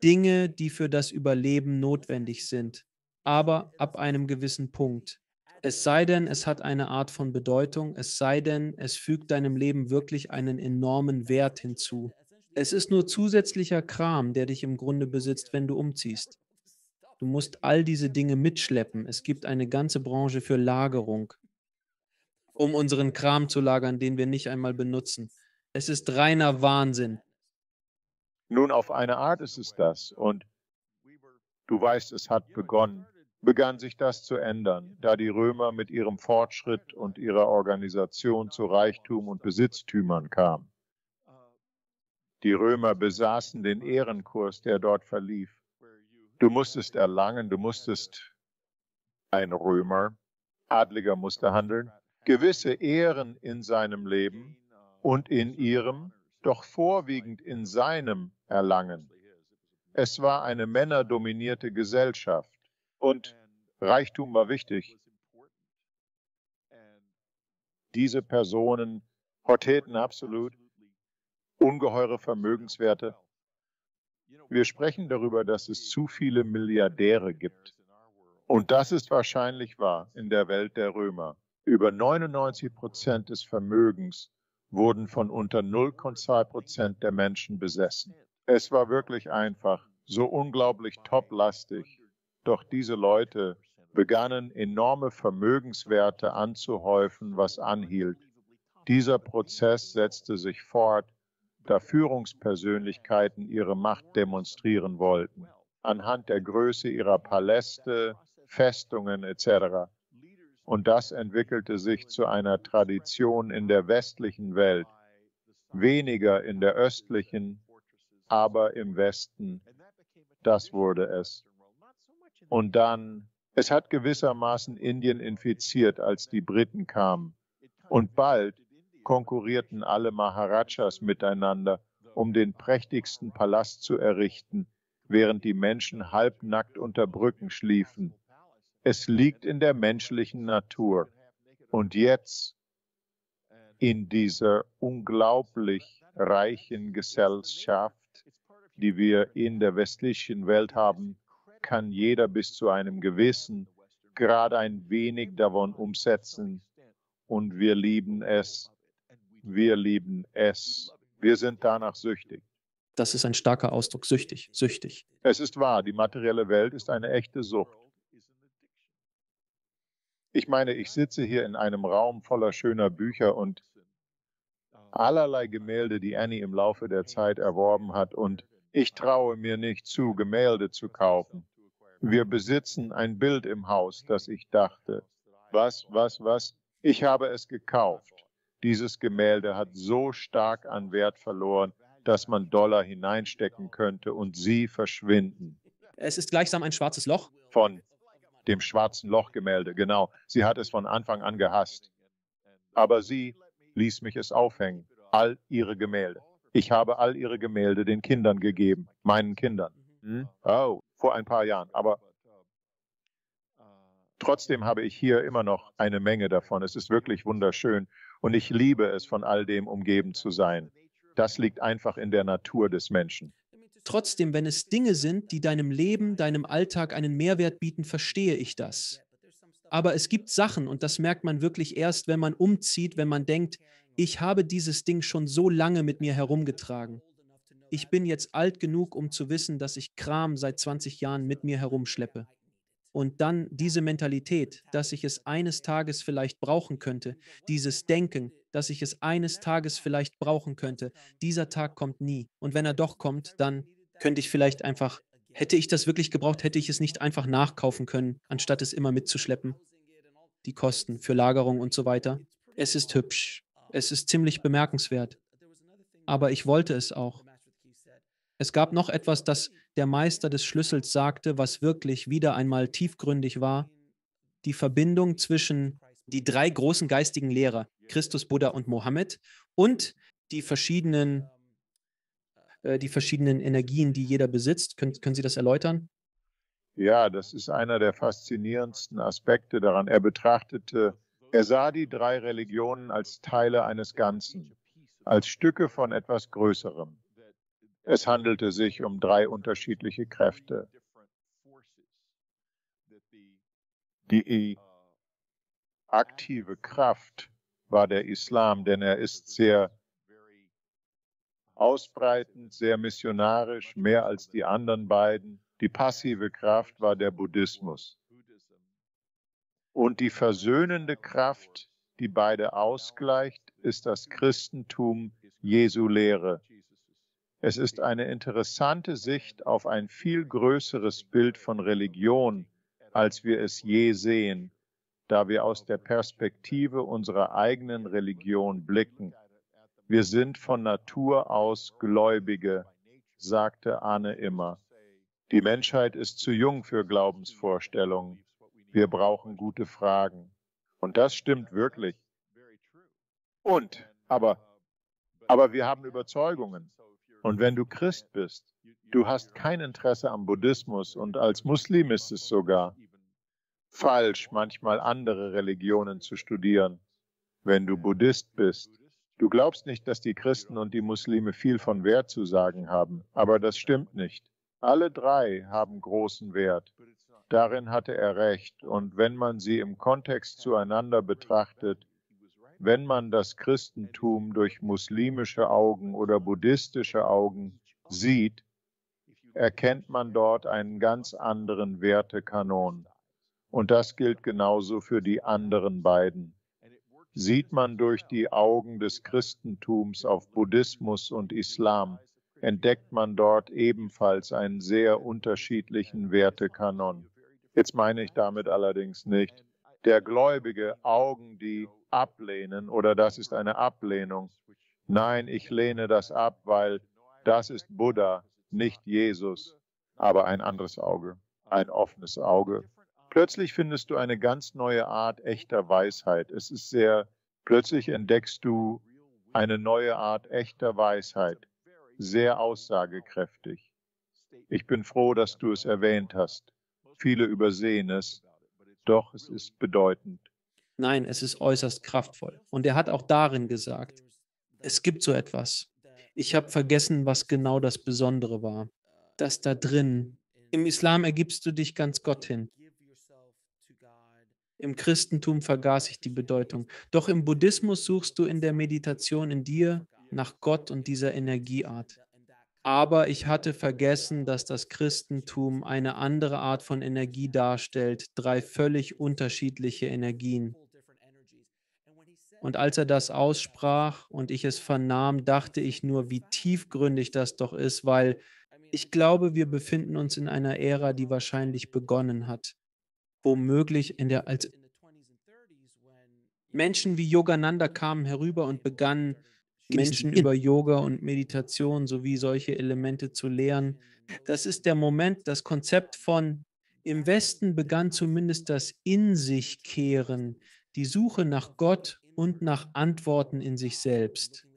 Dinge, die für das Überleben notwendig sind, aber ab einem gewissen Punkt. Es sei denn, es hat eine Art von Bedeutung, es sei denn, es fügt deinem Leben wirklich einen enormen Wert hinzu. Es ist nur zusätzlicher Kram, der dich im Grunde besitzt, wenn du umziehst. Du musst all diese Dinge mitschleppen. Es gibt eine ganze Branche für Lagerung, um unseren Kram zu lagern, den wir nicht einmal benutzen. Es ist reiner Wahnsinn. Nun, auf eine Art ist es das. Und du weißt, es hat begonnen, begann sich das zu ändern, da die Römer mit ihrem Fortschritt und ihrer Organisation zu Reichtum und Besitztümern kamen. Die Römer besaßen den Ehrenkurs, der dort verlief. Du musstest erlangen, du musstest ein Römer, Adliger musste handeln, gewisse Ehren in seinem Leben und in ihrem, doch vorwiegend in seinem erlangen. Es war eine männerdominierte Gesellschaft und Reichtum war wichtig. Diese Personen horteten absolut ungeheure Vermögenswerte. Wir sprechen darüber, dass es zu viele Milliardäre gibt. Und das ist wahrscheinlich wahr in der Welt der Römer. Über 99 Prozent des Vermögens wurden von unter 0,2 Prozent der Menschen besessen. Es war wirklich einfach, so unglaublich toplastig. Doch diese Leute begannen enorme Vermögenswerte anzuhäufen, was anhielt. Dieser Prozess setzte sich fort da Führungspersönlichkeiten ihre Macht demonstrieren wollten, anhand der Größe ihrer Paläste, Festungen etc. Und das entwickelte sich zu einer Tradition in der westlichen Welt, weniger in der östlichen, aber im Westen. Das wurde es. Und dann, es hat gewissermaßen Indien infiziert, als die Briten kamen. Und bald konkurrierten alle Maharajas miteinander, um den prächtigsten Palast zu errichten, während die Menschen halbnackt unter Brücken schliefen. Es liegt in der menschlichen Natur. Und jetzt, in dieser unglaublich reichen Gesellschaft, die wir in der westlichen Welt haben, kann jeder bis zu einem gewissen Grad ein wenig davon umsetzen. Und wir lieben es, wir lieben es. Wir sind danach süchtig. Das ist ein starker Ausdruck, süchtig, süchtig. Es ist wahr, die materielle Welt ist eine echte Sucht. Ich meine, ich sitze hier in einem Raum voller schöner Bücher und allerlei Gemälde, die Annie im Laufe der Zeit erworben hat, und ich traue mir nicht zu, Gemälde zu kaufen. Wir besitzen ein Bild im Haus, das ich dachte, was, was, was, ich habe es gekauft. Dieses Gemälde hat so stark an Wert verloren, dass man Dollar hineinstecken könnte und sie verschwinden. Es ist gleichsam ein schwarzes Loch. Von dem schwarzen Loch-Gemälde, genau. Sie hat es von Anfang an gehasst. Aber sie ließ mich es aufhängen, all ihre Gemälde. Ich habe all ihre Gemälde den Kindern gegeben, meinen Kindern. Hm? Oh, vor ein paar Jahren. Aber trotzdem habe ich hier immer noch eine Menge davon. Es ist wirklich wunderschön und ich liebe es, von all dem umgeben zu sein. Das liegt einfach in der Natur des Menschen. Trotzdem, wenn es Dinge sind, die deinem Leben, deinem Alltag einen Mehrwert bieten, verstehe ich das. Aber es gibt Sachen, und das merkt man wirklich erst, wenn man umzieht, wenn man denkt, ich habe dieses Ding schon so lange mit mir herumgetragen. Ich bin jetzt alt genug, um zu wissen, dass ich Kram seit 20 Jahren mit mir herumschleppe. Und dann diese Mentalität, dass ich es eines Tages vielleicht brauchen könnte, dieses Denken, dass ich es eines Tages vielleicht brauchen könnte, dieser Tag kommt nie. Und wenn er doch kommt, dann könnte ich vielleicht einfach, hätte ich das wirklich gebraucht, hätte ich es nicht einfach nachkaufen können, anstatt es immer mitzuschleppen. Die Kosten für Lagerung und so weiter. Es ist hübsch. Es ist ziemlich bemerkenswert. Aber ich wollte es auch. Es gab noch etwas, das der Meister des Schlüssels sagte, was wirklich wieder einmal tiefgründig war, die Verbindung zwischen die drei großen geistigen Lehrer, Christus, Buddha und Mohammed, und die verschiedenen, die verschiedenen Energien, die jeder besitzt. Können, können Sie das erläutern? Ja, das ist einer der faszinierendsten Aspekte daran. Er betrachtete, er sah die drei Religionen als Teile eines Ganzen, als Stücke von etwas Größerem. Es handelte sich um drei unterschiedliche Kräfte. Die aktive Kraft war der Islam, denn er ist sehr ausbreitend, sehr missionarisch, mehr als die anderen beiden. Die passive Kraft war der Buddhismus. Und die versöhnende Kraft, die beide ausgleicht, ist das Christentum Jesu Lehre. Es ist eine interessante Sicht auf ein viel größeres Bild von Religion, als wir es je sehen, da wir aus der Perspektive unserer eigenen Religion blicken. Wir sind von Natur aus Gläubige, sagte Anne immer. Die Menschheit ist zu jung für Glaubensvorstellungen. Wir brauchen gute Fragen. Und das stimmt wirklich. Und, aber, aber wir haben Überzeugungen. Und wenn du Christ bist, du hast kein Interesse am Buddhismus und als Muslim ist es sogar falsch, manchmal andere Religionen zu studieren. Wenn du Buddhist bist, du glaubst nicht, dass die Christen und die Muslime viel von Wert zu sagen haben, aber das stimmt nicht. Alle drei haben großen Wert. Darin hatte er recht, und wenn man sie im Kontext zueinander betrachtet, wenn man das Christentum durch muslimische Augen oder buddhistische Augen sieht, erkennt man dort einen ganz anderen Wertekanon. Und das gilt genauso für die anderen beiden. Sieht man durch die Augen des Christentums auf Buddhismus und Islam, entdeckt man dort ebenfalls einen sehr unterschiedlichen Wertekanon. Jetzt meine ich damit allerdings nicht, der Gläubige Augen, die ablehnen oder das ist eine Ablehnung. Nein, ich lehne das ab, weil das ist Buddha, nicht Jesus, aber ein anderes Auge, ein offenes Auge. Plötzlich findest du eine ganz neue Art echter Weisheit. Es ist sehr, plötzlich entdeckst du eine neue Art echter Weisheit, sehr aussagekräftig. Ich bin froh, dass du es erwähnt hast. Viele übersehen es, doch es ist bedeutend. Nein, es ist äußerst kraftvoll. Und er hat auch darin gesagt, es gibt so etwas. Ich habe vergessen, was genau das Besondere war. Das da drin. Im Islam ergibst du dich ganz Gott hin. Im Christentum vergaß ich die Bedeutung. Doch im Buddhismus suchst du in der Meditation in dir nach Gott und dieser Energieart. Aber ich hatte vergessen, dass das Christentum eine andere Art von Energie darstellt, drei völlig unterschiedliche Energien. Und als er das aussprach und ich es vernahm, dachte ich nur, wie tiefgründig das doch ist, weil ich glaube, wir befinden uns in einer Ära, die wahrscheinlich begonnen hat. Womöglich in der als Menschen wie Yogananda kamen herüber und begannen Menschen über Yoga und Meditation sowie solche Elemente zu lehren. Das ist der Moment, das Konzept von im Westen begann zumindest das In sich kehren, die Suche nach Gott und nach Antworten in sich selbst.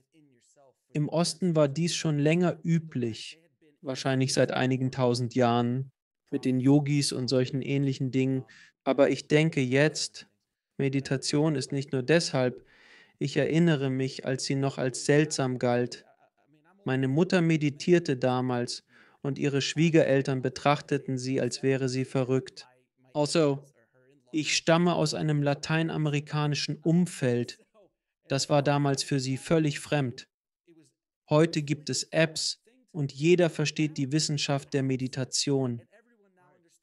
Im Osten war dies schon länger üblich, wahrscheinlich seit einigen tausend Jahren, mit den Yogis und solchen ähnlichen Dingen. Aber ich denke jetzt, Meditation ist nicht nur deshalb, ich erinnere mich, als sie noch als seltsam galt. Meine Mutter meditierte damals und ihre Schwiegereltern betrachteten sie, als wäre sie verrückt. Also, ich stamme aus einem lateinamerikanischen Umfeld. Das war damals für sie völlig fremd. Heute gibt es Apps und jeder versteht die Wissenschaft der Meditation.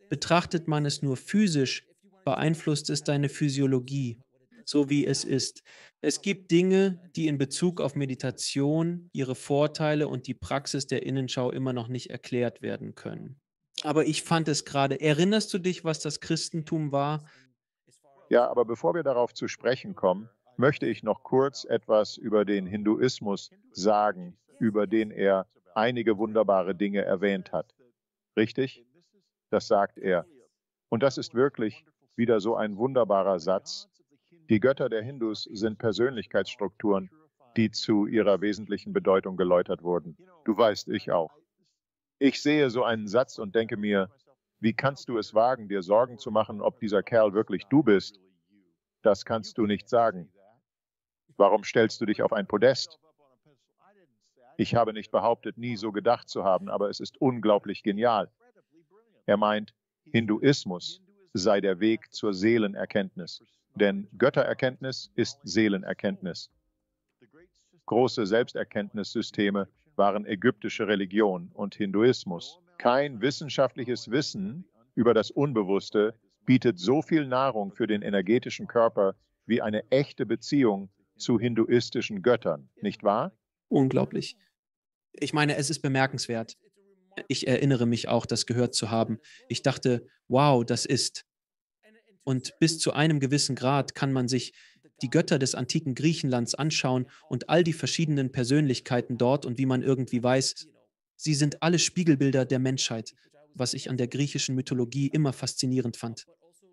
Betrachtet man es nur physisch, beeinflusst es deine Physiologie, so wie es ist. Es gibt Dinge, die in Bezug auf Meditation, ihre Vorteile und die Praxis der Innenschau immer noch nicht erklärt werden können. Aber ich fand es gerade, erinnerst du dich, was das Christentum war? Ja, aber bevor wir darauf zu sprechen kommen, möchte ich noch kurz etwas über den Hinduismus sagen, über den er einige wunderbare Dinge erwähnt hat. Richtig? Das sagt er. Und das ist wirklich wieder so ein wunderbarer Satz. Die Götter der Hindus sind Persönlichkeitsstrukturen, die zu ihrer wesentlichen Bedeutung geläutert wurden. Du weißt, ich auch. Ich sehe so einen Satz und denke mir, wie kannst du es wagen, dir Sorgen zu machen, ob dieser Kerl wirklich du bist? Das kannst du nicht sagen. Warum stellst du dich auf ein Podest? Ich habe nicht behauptet, nie so gedacht zu haben, aber es ist unglaublich genial. Er meint, Hinduismus sei der Weg zur Seelenerkenntnis, denn Göttererkenntnis ist Seelenerkenntnis. Große Selbsterkenntnissysteme waren ägyptische Religion und Hinduismus. Kein wissenschaftliches Wissen über das Unbewusste bietet so viel Nahrung für den energetischen Körper wie eine echte Beziehung zu hinduistischen Göttern, nicht wahr? Unglaublich. Ich meine, es ist bemerkenswert. Ich erinnere mich auch, das gehört zu haben. Ich dachte, wow, das ist. Und bis zu einem gewissen Grad kann man sich die Götter des antiken Griechenlands anschauen und all die verschiedenen Persönlichkeiten dort und wie man irgendwie weiß, sie sind alle Spiegelbilder der Menschheit, was ich an der griechischen Mythologie immer faszinierend fand.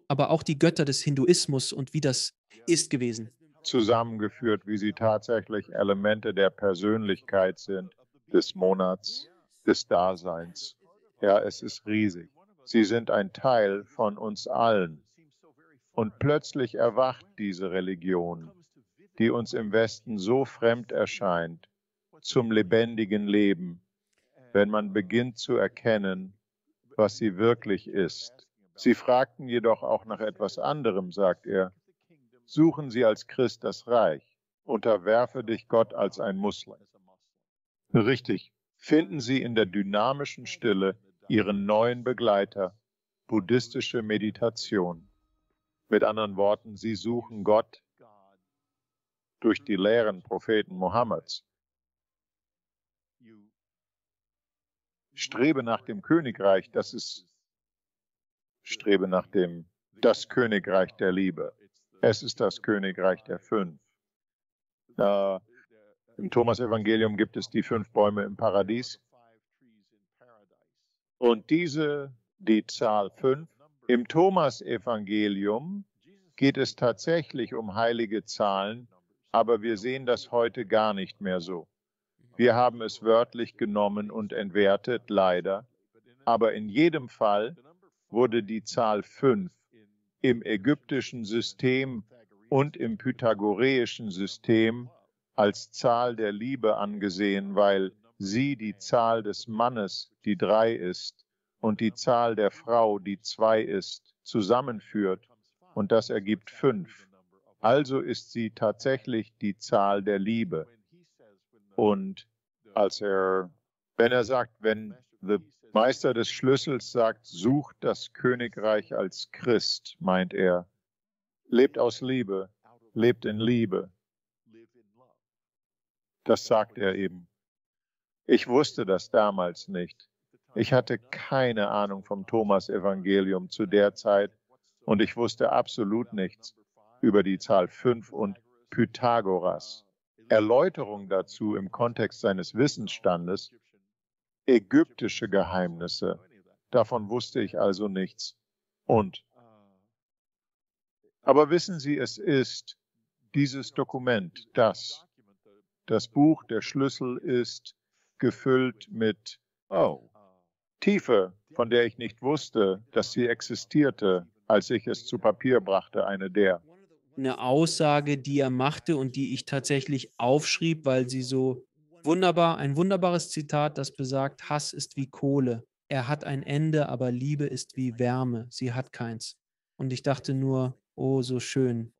Aber auch die Götter des Hinduismus und wie das ist gewesen. Zusammengeführt, wie sie tatsächlich Elemente der Persönlichkeit sind, des Monats, des Daseins. Ja, es ist riesig. Sie sind ein Teil von uns allen. Und plötzlich erwacht diese Religion, die uns im Westen so fremd erscheint, zum lebendigen Leben, wenn man beginnt zu erkennen, was sie wirklich ist. Sie fragten jedoch auch nach etwas anderem, sagt er. Suchen Sie als Christ das Reich, unterwerfe dich Gott als ein Muslim. Richtig, finden Sie in der dynamischen Stille Ihren neuen Begleiter, buddhistische Meditation. Mit anderen Worten, sie suchen Gott durch die Lehren Propheten Mohammeds. Strebe nach dem Königreich, das ist Strebe nach dem das Königreich der Liebe. Es ist das Königreich der fünf. Äh, Im Thomas-Evangelium gibt es die fünf Bäume im Paradies. Und diese, die Zahl fünf, im Thomas-Evangelium geht es tatsächlich um heilige Zahlen, aber wir sehen das heute gar nicht mehr so. Wir haben es wörtlich genommen und entwertet, leider. Aber in jedem Fall wurde die Zahl 5 im ägyptischen System und im pythagoreischen System als Zahl der Liebe angesehen, weil sie die Zahl des Mannes, die drei ist, und die Zahl der Frau, die zwei ist, zusammenführt und das ergibt fünf. Also ist sie tatsächlich die Zahl der Liebe. Und als er, wenn er sagt, wenn der Meister des Schlüssels sagt, sucht das Königreich als Christ, meint er, lebt aus Liebe, lebt in Liebe. Das sagt er eben. Ich wusste das damals nicht. Ich hatte keine Ahnung vom Thomas-Evangelium zu der Zeit und ich wusste absolut nichts über die Zahl 5 und Pythagoras. Erläuterung dazu im Kontext seines Wissensstandes, ägyptische Geheimnisse, davon wusste ich also nichts. Und aber wissen Sie, es ist dieses Dokument, das, Das Buch, der Schlüssel ist gefüllt mit, oh, Tiefe, von der ich nicht wusste, dass sie existierte, als ich es zu Papier brachte, eine der. Eine Aussage, die er machte und die ich tatsächlich aufschrieb, weil sie so wunderbar, ein wunderbares Zitat, das besagt, Hass ist wie Kohle. Er hat ein Ende, aber Liebe ist wie Wärme. Sie hat keins. Und ich dachte nur, oh, so schön.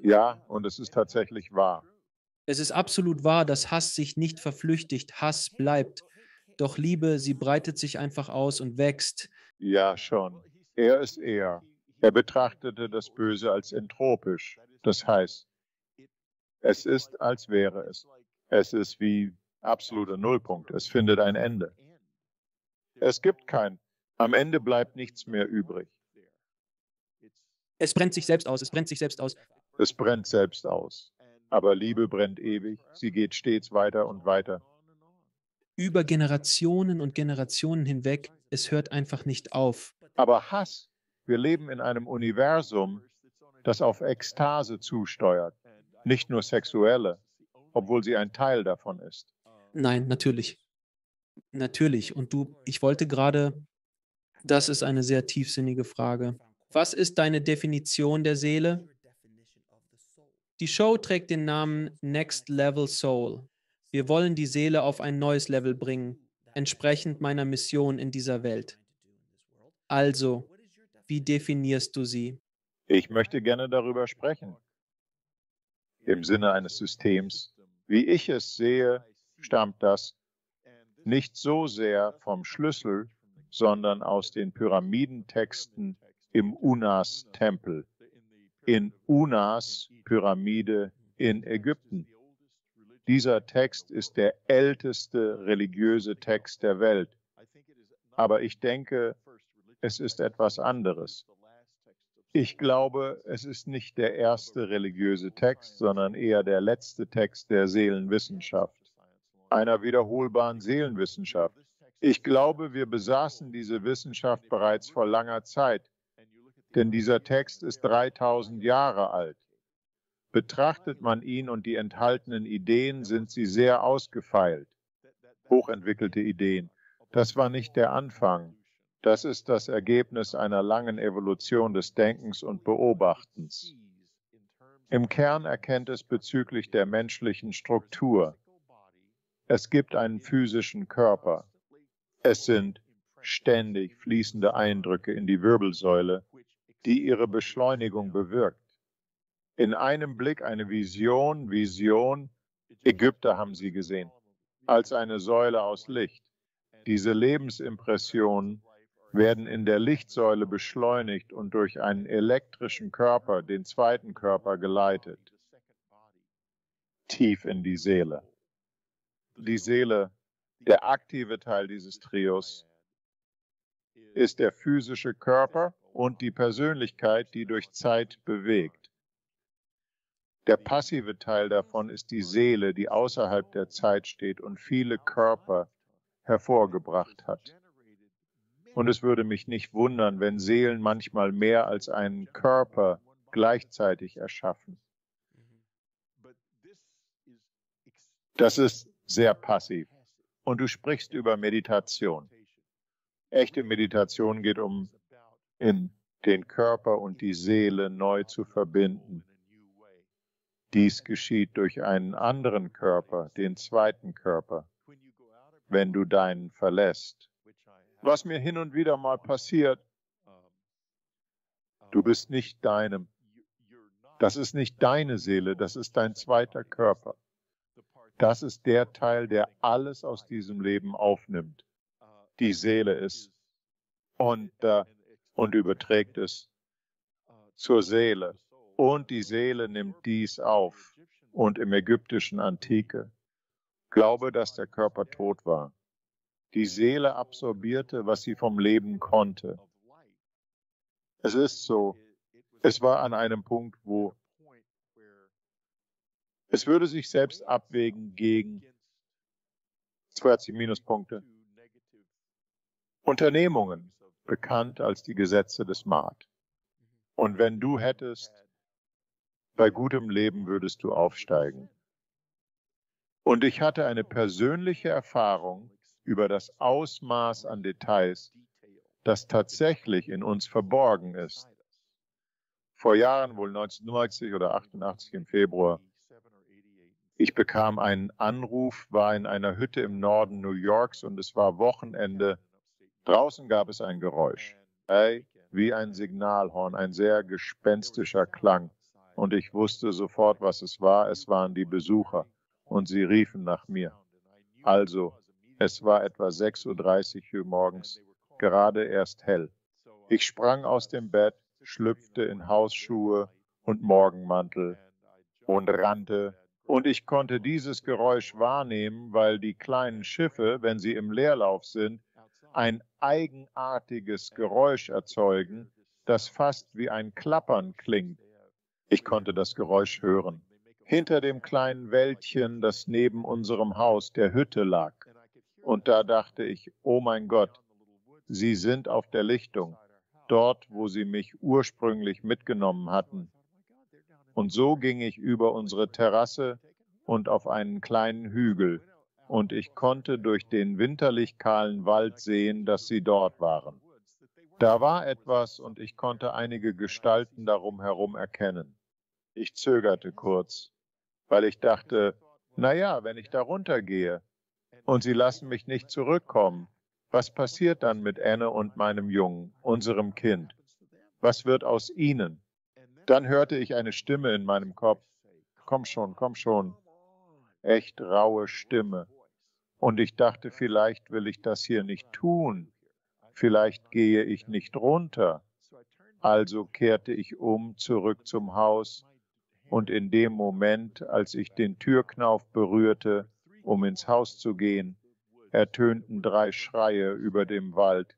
Ja, und es ist tatsächlich wahr. Es ist absolut wahr, dass Hass sich nicht verflüchtigt, Hass bleibt. Doch Liebe, sie breitet sich einfach aus und wächst. Ja, schon. Er ist er. Er betrachtete das Böse als entropisch. Das heißt, es ist, als wäre es. Es ist wie absoluter Nullpunkt. Es findet ein Ende. Es gibt kein. Am Ende bleibt nichts mehr übrig. Es brennt sich selbst aus. Es brennt sich selbst aus. Es brennt selbst aus. Aber Liebe brennt ewig. Sie geht stets weiter und weiter. Über Generationen und Generationen hinweg. Es hört einfach nicht auf. Aber Hass wir leben in einem Universum, das auf Ekstase zusteuert, nicht nur sexuelle, obwohl sie ein Teil davon ist. Nein, natürlich. Natürlich. Und du, ich wollte gerade, das ist eine sehr tiefsinnige Frage. Was ist deine Definition der Seele? Die Show trägt den Namen Next Level Soul. Wir wollen die Seele auf ein neues Level bringen, entsprechend meiner Mission in dieser Welt. Also, wie definierst du sie? Ich möchte gerne darüber sprechen. Im Sinne eines Systems. Wie ich es sehe, stammt das nicht so sehr vom Schlüssel, sondern aus den Pyramidentexten im Unas-Tempel. In Unas Pyramide in Ägypten. Dieser Text ist der älteste religiöse Text der Welt. Aber ich denke, es ist etwas anderes. Ich glaube, es ist nicht der erste religiöse Text, sondern eher der letzte Text der Seelenwissenschaft, einer wiederholbaren Seelenwissenschaft. Ich glaube, wir besaßen diese Wissenschaft bereits vor langer Zeit, denn dieser Text ist 3000 Jahre alt. Betrachtet man ihn und die enthaltenen Ideen, sind sie sehr ausgefeilt, hochentwickelte Ideen. Das war nicht der Anfang. Das ist das Ergebnis einer langen Evolution des Denkens und Beobachtens. Im Kern erkennt es bezüglich der menschlichen Struktur. Es gibt einen physischen Körper. Es sind ständig fließende Eindrücke in die Wirbelsäule, die ihre Beschleunigung bewirkt. In einem Blick eine Vision, Vision, Ägypter haben sie gesehen, als eine Säule aus Licht. Diese Lebensimpressionen werden in der Lichtsäule beschleunigt und durch einen elektrischen Körper, den zweiten Körper, geleitet. Tief in die Seele. Die Seele, der aktive Teil dieses Trios, ist der physische Körper und die Persönlichkeit, die durch Zeit bewegt. Der passive Teil davon ist die Seele, die außerhalb der Zeit steht und viele Körper hervorgebracht hat. Und es würde mich nicht wundern, wenn Seelen manchmal mehr als einen Körper gleichzeitig erschaffen. Das ist sehr passiv. Und du sprichst über Meditation. Echte Meditation geht um in den Körper und die Seele neu zu verbinden. Dies geschieht durch einen anderen Körper, den zweiten Körper, wenn du deinen verlässt was mir hin und wieder mal passiert. Du bist nicht deinem. Das ist nicht deine Seele, das ist dein zweiter Körper. Das ist der Teil, der alles aus diesem Leben aufnimmt. Die Seele ist. Und, äh, und überträgt es zur Seele. Und die Seele nimmt dies auf. Und im ägyptischen Antike glaube, dass der Körper tot war die Seele absorbierte, was sie vom Leben konnte. Es ist so, es war an einem Punkt, wo es würde sich selbst abwägen gegen 20 Minuspunkte. Unternehmungen, bekannt als die Gesetze des Markt. Und wenn du hättest, bei gutem Leben würdest du aufsteigen. Und ich hatte eine persönliche Erfahrung über das Ausmaß an Details, das tatsächlich in uns verborgen ist. Vor Jahren, wohl 1990 oder 88 im Februar, ich bekam einen Anruf, war in einer Hütte im Norden New Yorks und es war Wochenende. Draußen gab es ein Geräusch. Wie ein Signalhorn, ein sehr gespenstischer Klang. Und ich wusste sofort, was es war. Es waren die Besucher und sie riefen nach mir. Also, es war etwa 6.30 Uhr morgens, gerade erst hell. Ich sprang aus dem Bett, schlüpfte in Hausschuhe und Morgenmantel und rannte, und ich konnte dieses Geräusch wahrnehmen, weil die kleinen Schiffe, wenn sie im Leerlauf sind, ein eigenartiges Geräusch erzeugen, das fast wie ein Klappern klingt. Ich konnte das Geräusch hören. Hinter dem kleinen Wäldchen, das neben unserem Haus der Hütte lag. Und da dachte ich, oh mein Gott, sie sind auf der Lichtung, dort, wo sie mich ursprünglich mitgenommen hatten. Und so ging ich über unsere Terrasse und auf einen kleinen Hügel, und ich konnte durch den winterlich kahlen Wald sehen, dass sie dort waren. Da war etwas und ich konnte einige Gestalten darum herum erkennen. Ich zögerte kurz, weil ich dachte, na ja, wenn ich da runtergehe und sie lassen mich nicht zurückkommen, was passiert dann mit Anne und meinem Jungen, unserem Kind? Was wird aus ihnen? Dann hörte ich eine Stimme in meinem Kopf. Komm schon, komm schon. Echt raue Stimme. Und ich dachte, vielleicht will ich das hier nicht tun. Vielleicht gehe ich nicht runter. Also kehrte ich um zurück zum Haus und in dem Moment, als ich den Türknauf berührte, um ins Haus zu gehen, ertönten drei Schreie über dem Wald,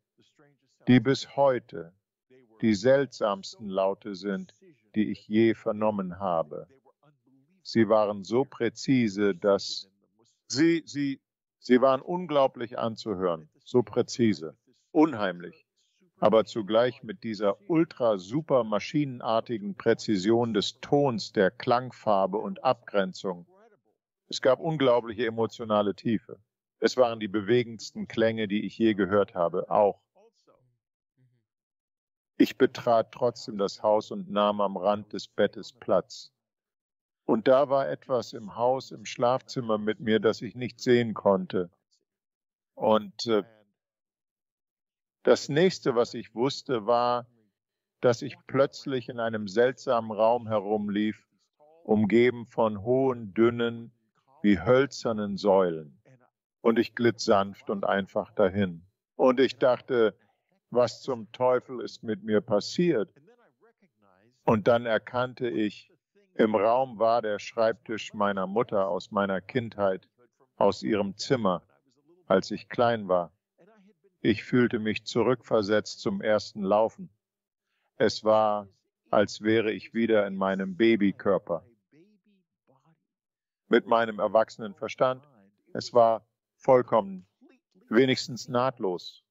die bis heute die seltsamsten Laute sind, die ich je vernommen habe. Sie waren so präzise, dass sie, sie, Sie waren unglaublich anzuhören, so präzise, unheimlich, aber zugleich mit dieser ultra-super maschinenartigen Präzision des Tons, der Klangfarbe und Abgrenzung. Es gab unglaubliche emotionale Tiefe. Es waren die bewegendsten Klänge, die ich je gehört habe, auch. Ich betrat trotzdem das Haus und nahm am Rand des Bettes Platz. Und da war etwas im Haus, im Schlafzimmer mit mir, das ich nicht sehen konnte. Und äh, das nächste, was ich wusste, war, dass ich plötzlich in einem seltsamen Raum herumlief, umgeben von hohen, dünnen, wie hölzernen Säulen. Und ich glitt sanft und einfach dahin. Und ich dachte, was zum Teufel ist mit mir passiert? Und dann erkannte ich, im Raum war der Schreibtisch meiner Mutter aus meiner Kindheit, aus ihrem Zimmer, als ich klein war. Ich fühlte mich zurückversetzt zum ersten Laufen. Es war, als wäre ich wieder in meinem Babykörper. Mit meinem erwachsenen Verstand. Es war vollkommen, wenigstens nahtlos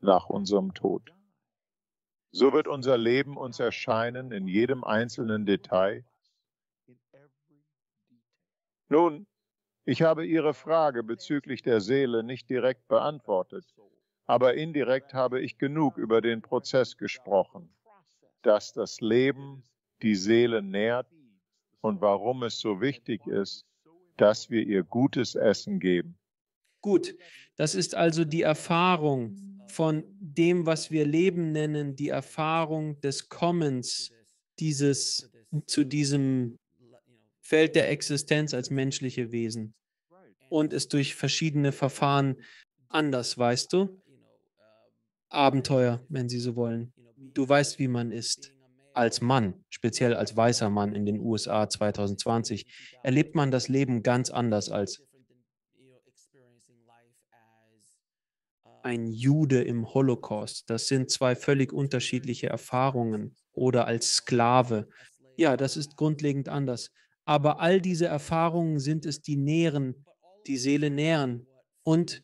nach unserem Tod. So wird unser Leben uns erscheinen in jedem einzelnen Detail nun, ich habe Ihre Frage bezüglich der Seele nicht direkt beantwortet, aber indirekt habe ich genug über den Prozess gesprochen, dass das Leben die Seele nährt und warum es so wichtig ist, dass wir ihr gutes Essen geben. Gut, das ist also die Erfahrung von dem, was wir Leben nennen, die Erfahrung des Kommens dieses zu diesem Feld der Existenz als menschliche Wesen und es durch verschiedene Verfahren anders, weißt du? Abenteuer, wenn Sie so wollen. Du weißt, wie man ist. Als Mann, speziell als weißer Mann in den USA 2020, erlebt man das Leben ganz anders als ein Jude im Holocaust. Das sind zwei völlig unterschiedliche Erfahrungen. Oder als Sklave. Ja, das ist grundlegend anders. Aber all diese Erfahrungen sind es, die nähren, die Seele nähren. Und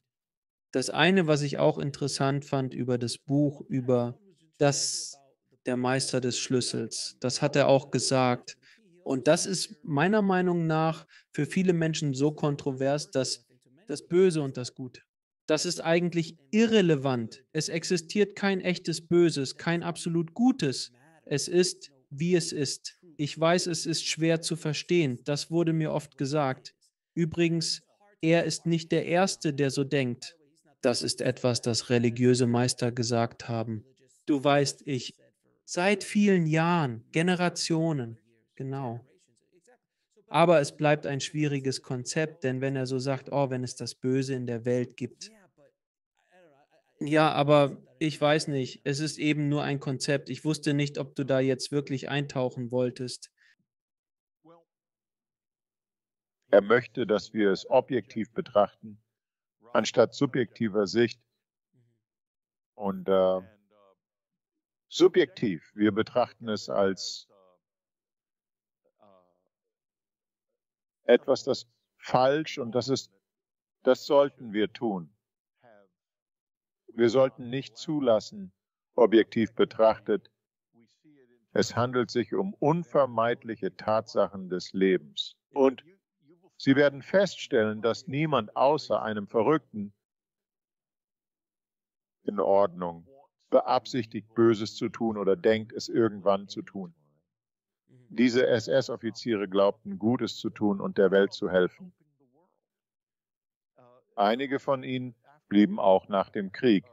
das eine, was ich auch interessant fand über das Buch, über das der Meister des Schlüssels, das hat er auch gesagt. Und das ist meiner Meinung nach für viele Menschen so kontrovers, dass das Böse und das Gute, das ist eigentlich irrelevant. Es existiert kein echtes Böses, kein absolut Gutes. Es ist, wie es ist. Ich weiß, es ist schwer zu verstehen. Das wurde mir oft gesagt. Übrigens, er ist nicht der Erste, der so denkt. Das ist etwas, das religiöse Meister gesagt haben. Du weißt, ich, seit vielen Jahren, Generationen, genau. Aber es bleibt ein schwieriges Konzept, denn wenn er so sagt, oh, wenn es das Böse in der Welt gibt. Ja, aber ich weiß nicht, es ist eben nur ein Konzept. Ich wusste nicht, ob du da jetzt wirklich eintauchen wolltest. Er möchte, dass wir es objektiv betrachten, anstatt subjektiver Sicht. Und äh, subjektiv, wir betrachten es als etwas, das falsch und das ist, das sollten wir tun. Wir sollten nicht zulassen, objektiv betrachtet, es handelt sich um unvermeidliche Tatsachen des Lebens. Und Sie werden feststellen, dass niemand außer einem Verrückten in Ordnung beabsichtigt, Böses zu tun oder denkt, es irgendwann zu tun. Diese SS-Offiziere glaubten, Gutes zu tun und der Welt zu helfen. Einige von ihnen blieben auch nach dem Krieg,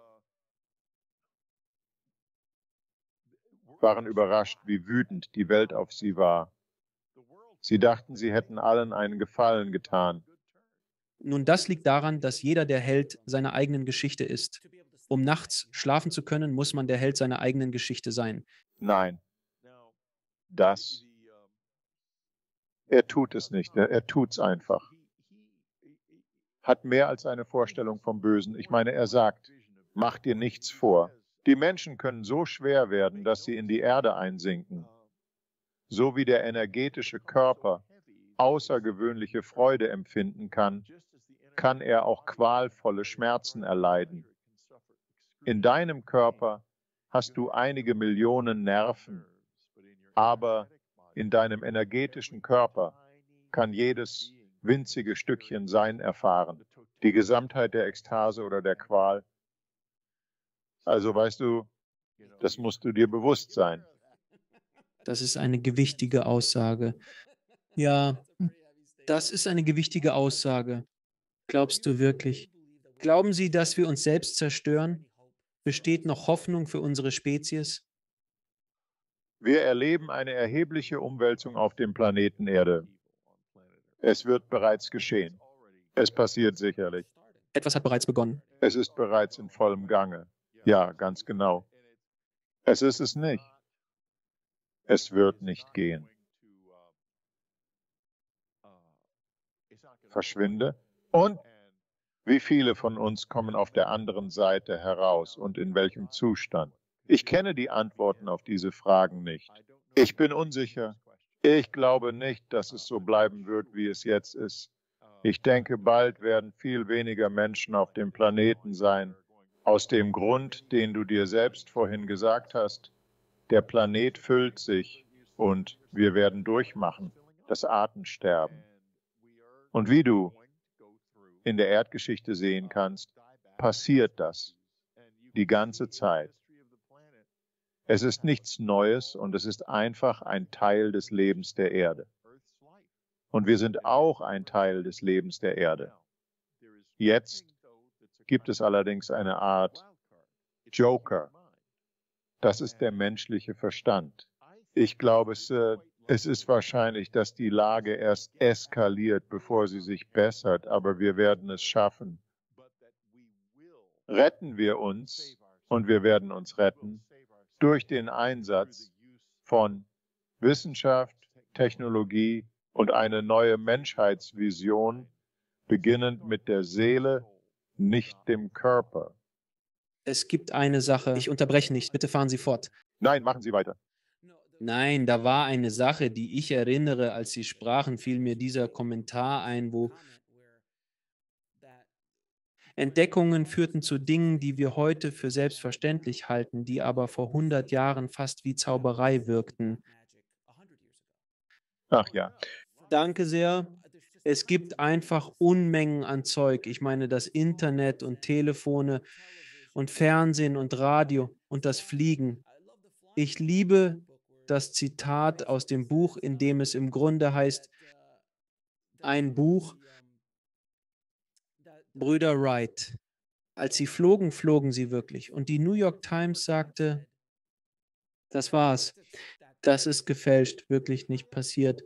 waren überrascht, wie wütend die Welt auf sie war. Sie dachten, sie hätten allen einen Gefallen getan. Nun, das liegt daran, dass jeder der Held seiner eigenen Geschichte ist. Um nachts schlafen zu können, muss man der Held seiner eigenen Geschichte sein. Nein, das er tut es nicht, er, er tut es einfach. Hat mehr als eine Vorstellung vom Bösen. Ich meine, er sagt, mach dir nichts vor. Die Menschen können so schwer werden, dass sie in die Erde einsinken. So wie der energetische Körper außergewöhnliche Freude empfinden kann, kann er auch qualvolle Schmerzen erleiden. In deinem Körper hast du einige Millionen Nerven, aber in deinem energetischen Körper kann jedes winzige Stückchen Sein erfahren, die Gesamtheit der Ekstase oder der Qual. Also weißt du, das musst du dir bewusst sein. Das ist eine gewichtige Aussage. Ja, das ist eine gewichtige Aussage. Glaubst du wirklich? Glauben Sie, dass wir uns selbst zerstören? Besteht noch Hoffnung für unsere Spezies? Wir erleben eine erhebliche Umwälzung auf dem Planeten Erde. Es wird bereits geschehen. Es passiert sicherlich. Etwas hat bereits begonnen. Es ist bereits in vollem Gange. Ja, ganz genau. Es ist es nicht. Es wird nicht gehen. Verschwinde. Und wie viele von uns kommen auf der anderen Seite heraus und in welchem Zustand? Ich kenne die Antworten auf diese Fragen nicht. Ich bin unsicher. Ich glaube nicht, dass es so bleiben wird, wie es jetzt ist. Ich denke, bald werden viel weniger Menschen auf dem Planeten sein. Aus dem Grund, den du dir selbst vorhin gesagt hast, der Planet füllt sich und wir werden durchmachen, das Artensterben. Und wie du in der Erdgeschichte sehen kannst, passiert das die ganze Zeit. Es ist nichts Neues und es ist einfach ein Teil des Lebens der Erde. Und wir sind auch ein Teil des Lebens der Erde. Jetzt gibt es allerdings eine Art Joker. Das ist der menschliche Verstand. Ich glaube, es, äh, es ist wahrscheinlich, dass die Lage erst eskaliert, bevor sie sich bessert, aber wir werden es schaffen. Retten wir uns und wir werden uns retten durch den Einsatz von Wissenschaft, Technologie und eine neue Menschheitsvision, beginnend mit der Seele, nicht dem Körper. Es gibt eine Sache, ich unterbreche nicht, bitte fahren Sie fort. Nein, machen Sie weiter. Nein, da war eine Sache, die ich erinnere, als Sie sprachen, fiel mir dieser Kommentar ein, wo Entdeckungen führten zu Dingen, die wir heute für selbstverständlich halten, die aber vor 100 Jahren fast wie Zauberei wirkten. Ach ja. Danke sehr. Es gibt einfach Unmengen an Zeug. Ich meine, das Internet und Telefone und Fernsehen und Radio und das Fliegen. Ich liebe das Zitat aus dem Buch, in dem es im Grunde heißt, ein Buch, Brüder Wright. Als sie flogen, flogen sie wirklich. Und die New York Times sagte, das war's. Das ist gefälscht, wirklich nicht passiert.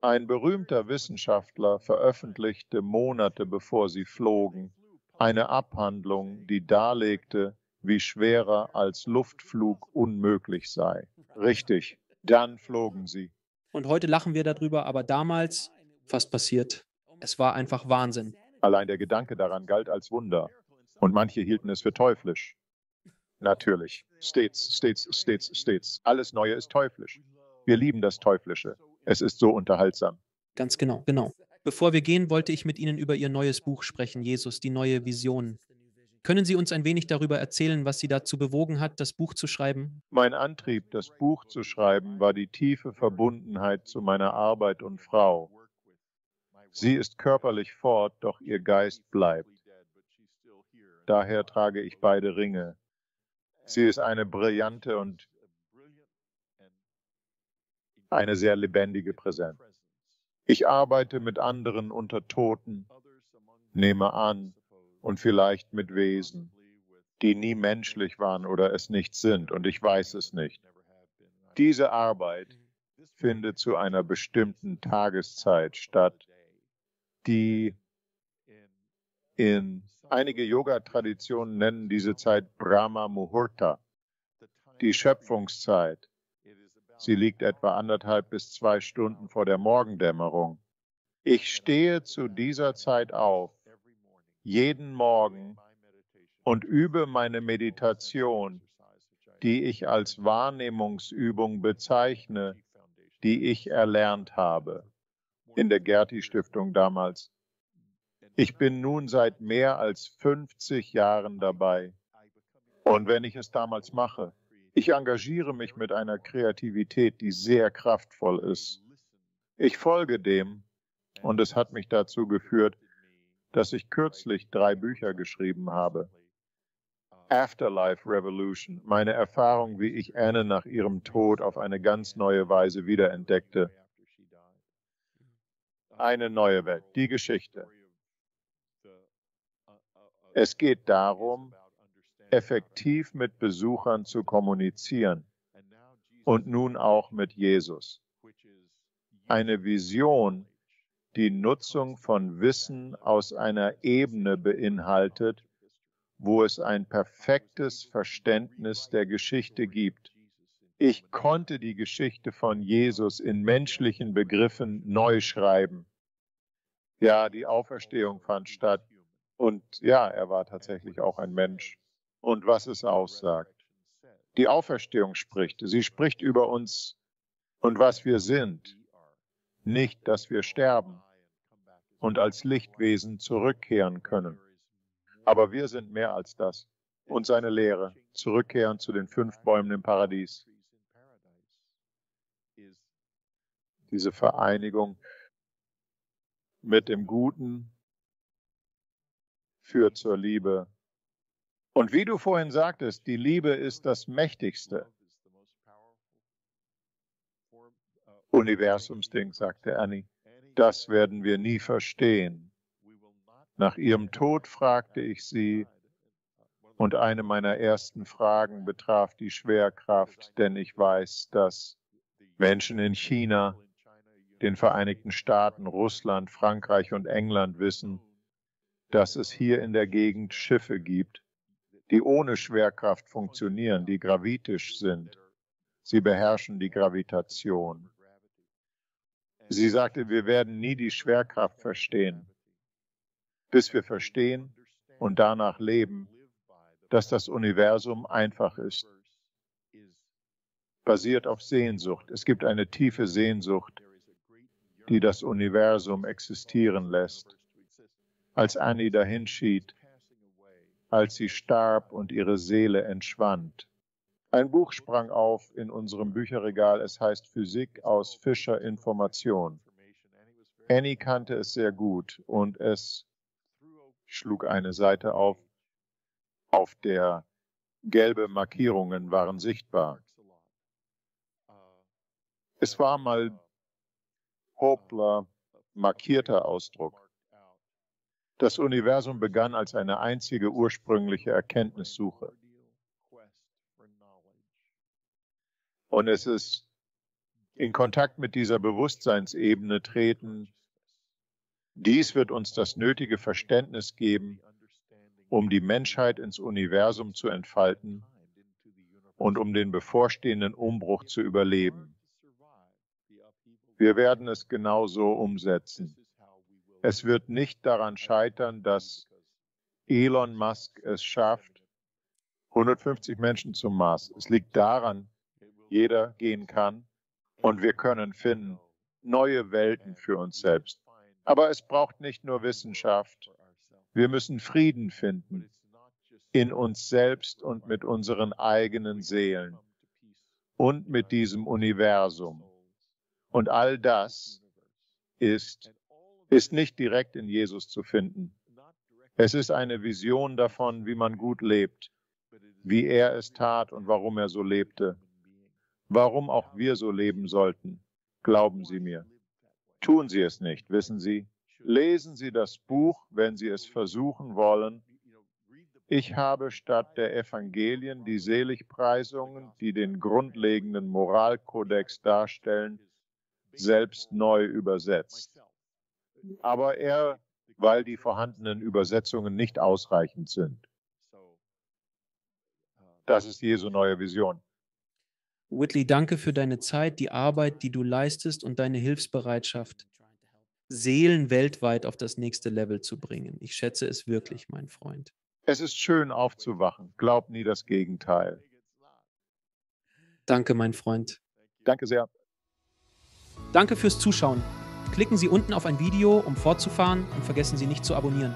Ein berühmter Wissenschaftler veröffentlichte Monate bevor sie flogen eine Abhandlung, die darlegte, wie schwerer als Luftflug unmöglich sei. Richtig, dann flogen sie. Und heute lachen wir darüber, aber damals fast passiert. Es war einfach Wahnsinn. Allein der Gedanke daran galt als Wunder. Und manche hielten es für teuflisch. Natürlich. Stets, stets, stets, stets. Alles Neue ist teuflisch. Wir lieben das Teuflische. Es ist so unterhaltsam. Ganz genau, genau. Bevor wir gehen, wollte ich mit Ihnen über Ihr neues Buch sprechen, Jesus, die neue Vision. Können Sie uns ein wenig darüber erzählen, was Sie dazu bewogen hat, das Buch zu schreiben? Mein Antrieb, das Buch zu schreiben, war die tiefe Verbundenheit zu meiner Arbeit und Frau. Sie ist körperlich fort, doch ihr Geist bleibt. Daher trage ich beide Ringe. Sie ist eine brillante und eine sehr lebendige Präsenz. Ich arbeite mit anderen unter Toten, nehme an, und vielleicht mit Wesen, die nie menschlich waren oder es nicht sind, und ich weiß es nicht. Diese Arbeit findet zu einer bestimmten Tageszeit statt, die in einige Yoga-Traditionen nennen diese Zeit Brahma Muhurta, die Schöpfungszeit. Sie liegt etwa anderthalb bis zwei Stunden vor der Morgendämmerung. Ich stehe zu dieser Zeit auf, jeden Morgen, und übe meine Meditation, die ich als Wahrnehmungsübung bezeichne, die ich erlernt habe in der Gerti Stiftung damals. Ich bin nun seit mehr als 50 Jahren dabei. Und wenn ich es damals mache, ich engagiere mich mit einer Kreativität, die sehr kraftvoll ist. Ich folge dem und es hat mich dazu geführt, dass ich kürzlich drei Bücher geschrieben habe. Afterlife Revolution, meine Erfahrung, wie ich Anne nach ihrem Tod auf eine ganz neue Weise wiederentdeckte. Eine neue Welt, die Geschichte. Es geht darum, effektiv mit Besuchern zu kommunizieren und nun auch mit Jesus. Eine Vision, die Nutzung von Wissen aus einer Ebene beinhaltet, wo es ein perfektes Verständnis der Geschichte gibt. Ich konnte die Geschichte von Jesus in menschlichen Begriffen neu schreiben. Ja, die Auferstehung fand statt. Und ja, er war tatsächlich auch ein Mensch. Und was es aussagt. Die Auferstehung spricht. Sie spricht über uns und was wir sind. Nicht, dass wir sterben und als Lichtwesen zurückkehren können. Aber wir sind mehr als das. Und seine Lehre, zurückkehren zu den fünf Bäumen im Paradies. Diese Vereinigung mit dem Guten führt zur Liebe. Und wie du vorhin sagtest, die Liebe ist das Mächtigste. Universumsding, sagte Annie. Das werden wir nie verstehen. Nach ihrem Tod fragte ich sie, und eine meiner ersten Fragen betraf die Schwerkraft, denn ich weiß, dass Menschen in China, den Vereinigten Staaten, Russland, Frankreich und England wissen, dass es hier in der Gegend Schiffe gibt, die ohne Schwerkraft funktionieren, die gravitisch sind. Sie beherrschen die Gravitation. Sie sagte, wir werden nie die Schwerkraft verstehen, bis wir verstehen und danach leben, dass das Universum einfach ist, basiert auf Sehnsucht. Es gibt eine tiefe Sehnsucht, die das Universum existieren lässt. Als Annie dahinschied, als sie starb und ihre Seele entschwand, Ein Buch sprang auf in unserem Bücherregal. Es heißt Physik aus Fischer Information. Annie kannte es sehr gut und es schlug eine Seite auf, auf der gelbe Markierungen waren sichtbar. Es war mal Hopler markierter Ausdruck. Das Universum begann als eine einzige ursprüngliche Erkenntnissuche. Und es ist in Kontakt mit dieser Bewusstseinsebene treten. Dies wird uns das nötige Verständnis geben, um die Menschheit ins Universum zu entfalten und um den bevorstehenden Umbruch zu überleben. Wir werden es genauso umsetzen. Es wird nicht daran scheitern, dass Elon Musk es schafft, 150 Menschen zum Mars. Es liegt daran, jeder gehen kann und wir können finden neue Welten für uns selbst. Aber es braucht nicht nur Wissenschaft. Wir müssen Frieden finden in uns selbst und mit unseren eigenen Seelen und mit diesem Universum. Und all das ist, ist nicht direkt in Jesus zu finden. Es ist eine Vision davon, wie man gut lebt, wie er es tat und warum er so lebte warum auch wir so leben sollten. Glauben Sie mir. Tun Sie es nicht, wissen Sie. Lesen Sie das Buch, wenn Sie es versuchen wollen. Ich habe statt der Evangelien die Seligpreisungen, die den grundlegenden Moralkodex darstellen, selbst neu übersetzt. Aber er, weil die vorhandenen Übersetzungen nicht ausreichend sind. Das ist Jesu neue Vision. Whitley, danke für deine Zeit, die Arbeit, die du leistest und deine Hilfsbereitschaft, Seelen weltweit auf das nächste Level zu bringen. Ich schätze es wirklich, mein Freund. Es ist schön aufzuwachen. Glaub nie das Gegenteil. Danke, mein Freund. Danke sehr. Danke fürs Zuschauen. Klicken Sie unten auf ein Video, um fortzufahren und vergessen Sie nicht zu abonnieren.